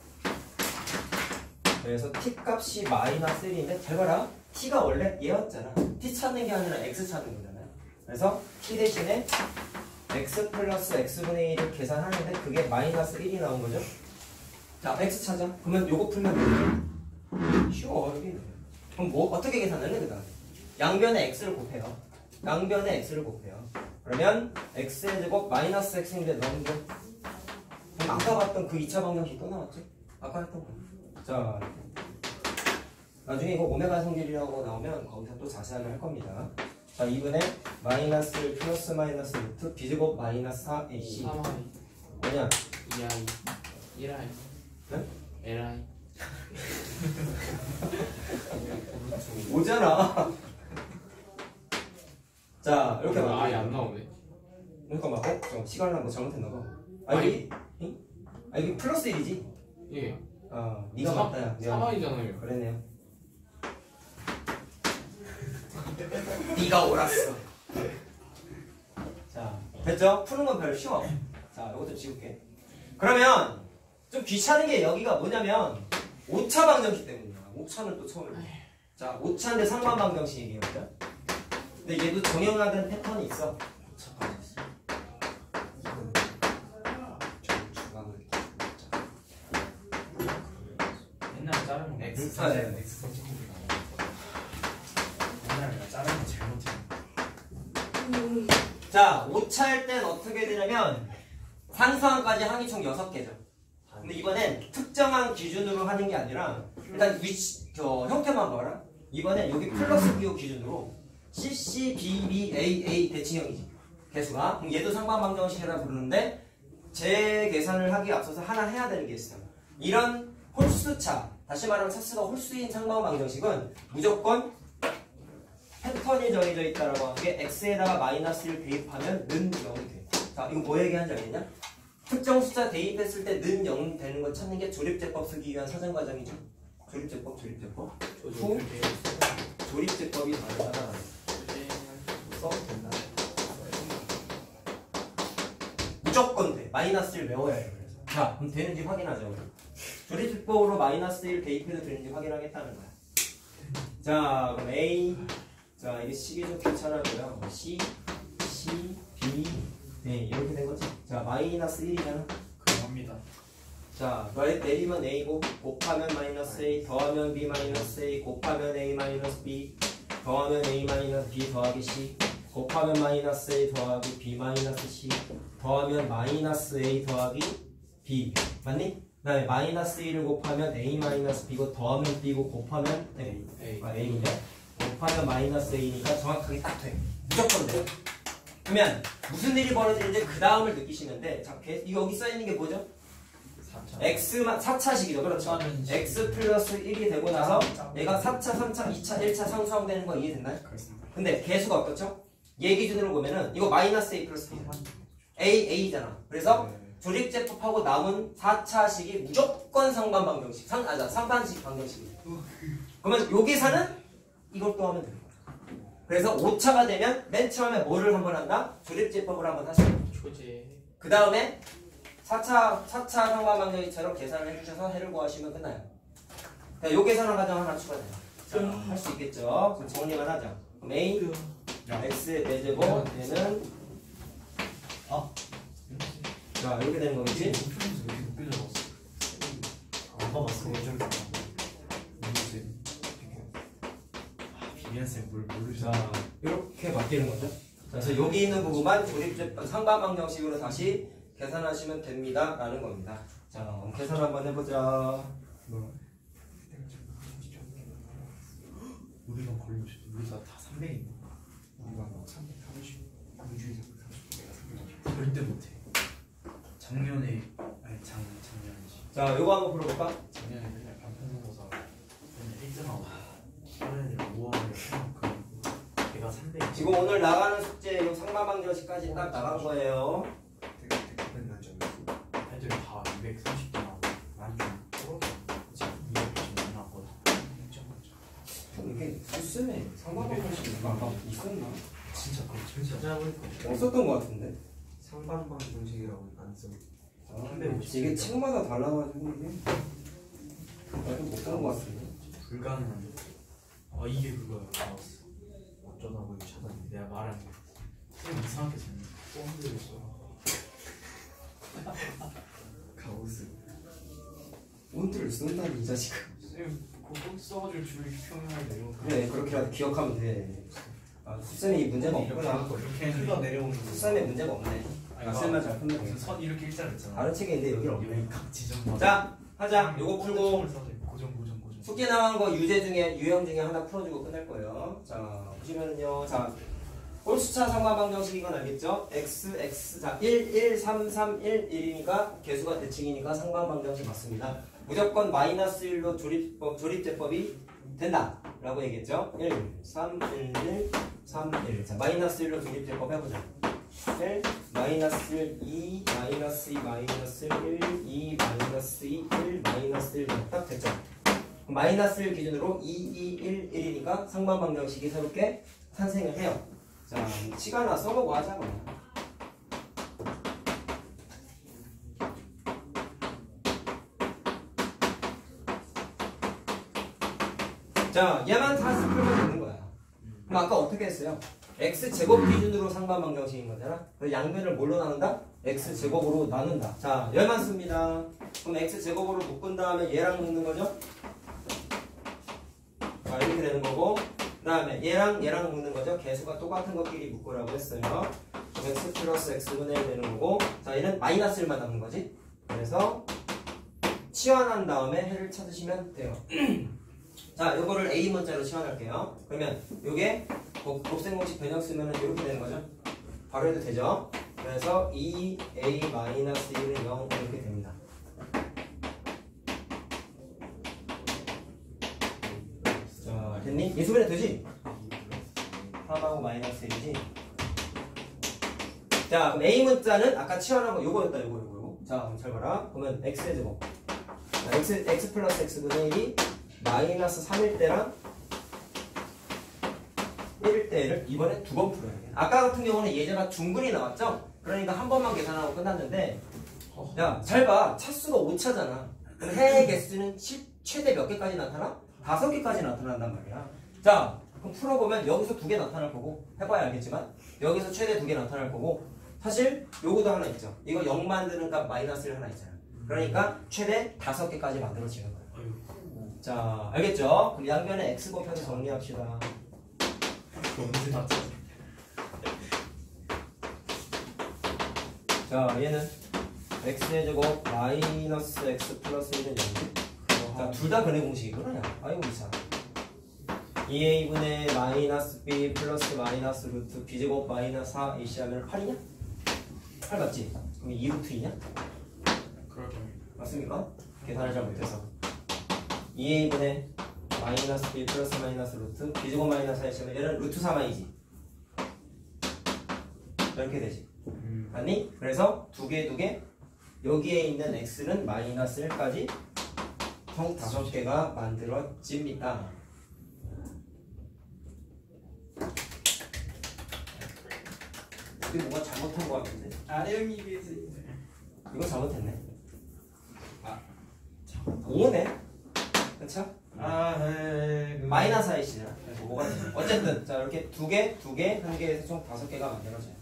그래서 t 값이 마이너스 1인데 잘 봐라. t가 원래 얘였잖아. t 찾는 게 아니라 x 찾는 거잖아요. 그래서 t 대신에 x 플러스 x분의 1을 계산하는데 그게 마이너스 1이 나온 거죠. 자, x 찾아. 그러면 요거 풀면 되죠. 쉬워 여기. 그럼 뭐 어떻게 계산하는 그다음 양변에 x를 곱해요 양변에 x를 곱해요 그러면 x의 제곱 마이너스 x인데 넣으면 돼 그럼 아까 봤던 그 2차 방정식 또 나왔지? 아까 했던 거 자 나중에 이거 오메가 성질이라고 나오면 거기서 또 자세하게 할 겁니다 자 2분의 마이너스 1 플러스 마이너스 루트 b제곱 마이너스 4ac 3i, 뭐냐 2i, 1i, 네? li. 오잖아 자 이렇게 아예 만들어 안 나오네. 잠깐만, 어? 잠깐 시간을 한번 잘못했나봐. 아, 여기, 응? 아, 여기 플러스 1이지? 예. 아, 네가 맞다, 야. 미안. 3i잖아요. 그러네요. 네가 옳았어. 자, 됐죠? 푸는 건 별로 쉬워. 자, 이것도 지울게. 그러면 좀 귀찮은 게 여기가 뭐냐면 오차 방정식 때문이야. 오차는 또 처음 해봐. 자, 오차인데 상반 방정식 얘기해보자. 근데 얘도 정형화된 패턴이 있어. 오차까지 있어. 이건 저 중앙을 옛날에 자른 거 X 아, 네. 사진 X 사진 옛날에 내가 자른 거 잘못해 자, 오차일 땐 어떻게 되냐면 상수항까지 항이 총 6개죠. 근데 이번엔 특정한 기준으로 하는 게 아니라 일단 위치, 저 형태만 봐라. 이번엔 여기 플러스 비호 기준으로 CC, BB, AA 대칭형이지. 개수가. 그럼 얘도 상반방정식이라 부르는데 재 계산을 하기 앞서서 하나 해야 되는 게 있어요. 이런 홀수차, 다시 말하면 차수가 홀수인 상반방정식은 무조건 패턴이 정해져 있다라고 하는 게 x에다가 마이너스를 대입하면 는 0이 돼. 자, 이거 뭐 얘기하는지 알겠냐? 특정 숫자 대입했을 때 는 0 되는 거 찾는 게 조립제법 쓰기 위한 사전 과정이죠. 조립제법, 조립제법. 후 조립제법이 다르다. 써도 된다. 무조건 돼. 마이너스를 외워야 해. 자, 그럼 되는지 확인하자. 우리. 조립제법으로 마이너스 1 대입해도 되는지 확인하겠다는 거야. 자, 그럼 A. 자, 이게 식이 좀 귀찮아져요. C, C, B. 네, 이렇게 된 거지. 자, 마이너스 1이잖아. 그겁니다 자, 내- 내리면 A고 곱하면 마이너스 A 더하면 B 마이너스 A 곱하면 A 마이너스 B 더하면 A 마이너스 B 더하기 C 곱하면 마이너스 A 더하기 B 마이너스 C 더하면 마이너스 A 더하기 B 맞니? 그 다음에 마이너스 1을 곱하면 A 마이너스 B고 더하면 B고 곱하면 A A. 아, A인데 곱하면 마이너스 A니까 정확하게 딱 돼. 무조건 돼. 그러면 무슨 일이 벌어지는지 그 다음을 느끼시는데 자, 이거 여기 써 있는 게 뭐죠? x만 4차식이죠. 그렇죠. x 플러스 1이 되고 나서 얘가 4차, 3차, 2차, 1차 상수항되는 거 이해됐나요? 그렇습니다 근데 개수가 어떻죠? 얘 기준으로 보면은 이거 마이너스 a 플러스 b a a잖아. 그래서 조립제법하고 남은 4차식이 무조건 상반 방정식. 상, 아자 상반식 방정식이에요. 그러면 요 계산은 이걸 또 하면 됩니다. 그래서 5차가 되면 맨 처음에 뭐를 한번 한다? 조립제법을 한번 하시고 초제. 그 다음에 4차, 4차 상반방정식처럼 계산을 해주셔서 해를 구하시면 끝나요. 자, 요 계산한 과정 하나 추가돼요. 자, 할수 있겠죠? 그럼 정리만 하자. 그럼 A, X의 대제곱, 얘는, 어? 자, 이렇게 되는 거겠지? 적었어? 안 봐봤어 아 비비안쌤 뭘 모르셔 자, 이렇게 바뀌는 거죠. 자, 그래서 여기 있는 부분만 조립제법 상반방정식으로 다시 계산하시면 됩니다. 라는 겁니다. 자, 그럼 계산 한번 해보자. 우리가 걸리고 싶어 우리가 다 300인데 우리가 막 330, 우주에서 330, 내가 330. 절대 못해 작년에 아니 작, 작년이지 자, 요거 한번 풀어볼까? 작년에 맨날 반편성고사 맨날 1등하고 지금 오늘 나가는 숙제 요 상반방정식까지 딱 나간 거예요. 되게 되게 난점이었어. 애들 다 230도 나오고 만점 지금 280 나왔거든 이게 뉴스에 상반방정식 나가 있었나? 진짜 그거 찾아보니까 없었던 것 같은데. 상반방 정식이라고 안 써. 아, 이게 책마다 달라가지고 이게 나도 못본것 같은데. 불가능한 아 이게 그거야 나왔어 어쩌다 보니 찾았는데 내가 말한 게좀 이상하게 됐네 뻔들었어 가우스. 온트를 쓴다니 이 자식아. 쌤꼭 써가지고 줄이 평행하게 내려오는 거. 그래 그렇게라도 기억하면 돼 아, 쌤이 문제가 없구나 이렇게 흘러 내려오는 거. 쌤에 문제가 없네 아, 쌤만 잘 풀면 돼 선 이렇게 일자로 있잖아. 다른 책에 있는데 여기 없네 여기 각 지점. 자 하자 요거 풀고 고정 고정. 숙제 나간 거 유제 중에 유형 중에 하나 풀어주고 끝낼 거예요. 자 보시면은요, 자 홀수차 상관방정식 이건 알겠죠? x x 자 1, 1, 3, 3, 1, 1이니까 개수가 대칭이니까 상관방정식 맞습니다. 무조건 마이너스 1로 조립법 조립제법이 된다 라고 얘기했죠? 1, 3, 1, 1, 3, 1. 자 마이너스 1로 조립제법 해보자. 1, 마이너스 1, 2, 마이너스 2, 마이너스 1, 2, 마이너스 2, 1, 마이너스 1. 딱 됐죠? 마이너스 1 기준으로 2, 2, 1, 1이니까 상반 방정식이 새롭게 탄생을 해요. 자, 시간아 써보고 하자 그러면. 자, 얘만 다 풀면 되는 거야. 그럼 아까 어떻게 했어요? x 제곱 기준으로 상반 방정식인 거잖아. 그래서 양면을 뭘로 나눈다? x 제곱으로 나눈다. 자, 얘만 씁니다. 그럼 x 제곱으로 묶은 다음에 얘랑 묶는 거죠? 자, 이렇게 되는 거고 그 다음에 얘랑 얘랑 묶는 거죠. 개수가 똑같은 것끼리 묶으라고 했어요. x 플러스 x분의 1 되는 거고 자 얘는 마이너스 1만 남는 거지. 그래서 치환한 다음에 해를 찾으시면 돼요. 자 요거를 a 문자로 치환할게요. 그러면 요게 곱- 곱셈 공식 변형 쓰면 이렇게 되는 거죠. 바로 해도 되죠? 그래서 2a 마이너스 1은 0 이렇게 됩니다 자, 됐니? 예수변에 되지? 3하고 마이너스 1이지? 자, 그럼 A 문자는 아까 치환한 거 요거였다, 요거, 요거, 요거. 자, 그럼 잘 봐라. 그러면 X의 제곱. 자, X, X 플러스 X분의 1이 마이너스 3일 때랑 1일 때를 이번에 두 번 풀어야 돼. 아까 같은 경우는 예제가 중근이 나왔죠? 그러니까 한 번만 계산하고 끝났는데, 야, 잘 봐. 차수가 5차잖아. 그럼 해의 개수는 시- 최대 몇 개까지 나타나? 다섯 개까지 나타난단 말이야. 자, 그럼 풀어보면 여기서 두 개 나타날 거고, 해봐야 알겠지만, 여기서 최대 두 개 나타날 거고, 사실 요거도 하나 있죠. 이거 0 만드는 값 마이너스를 하나 있잖아. 그러니까 최대 다섯 개까지 만들어지는 거야. 자, 알겠죠? 그럼 양변에 x 곱해서 정리합시다. 자, 얘는 x의 제곱 마이너스 x 플러스 1은 0 이지? 자, 둘다 근해 공식이구나. 야. 아이고, 이상. 2a분의 마이너스 b 플러스 마이너스 루트 b제곱 마이너스 4 ac 하면 8이냐? 8 맞지? 그럼 2루트이냐? 그럴 겁니다. 맞습니까? 계산을 잘 못해서 2a분의 마이너스 b 플러스 마이너스 루트 b제곱 마이너스 4 ac 하면 얘는 루트 3i지 이렇게 되지 아니? 그래서 두개 두 개 여기에 있는 x는 마이너스 1까지 총 다섯 개가 만들어집니다. 우리 뭔가 잘못한 것 같은데? 아령이 비해서 이거 잘못했네. 아, 오네. 그쵸? 아, 네. 그- 마이너스. 그래서 뭐가? 어쨌든 자 이렇게 두 개, 두 개, 한 개에서 총 다섯 개가 만들어져요.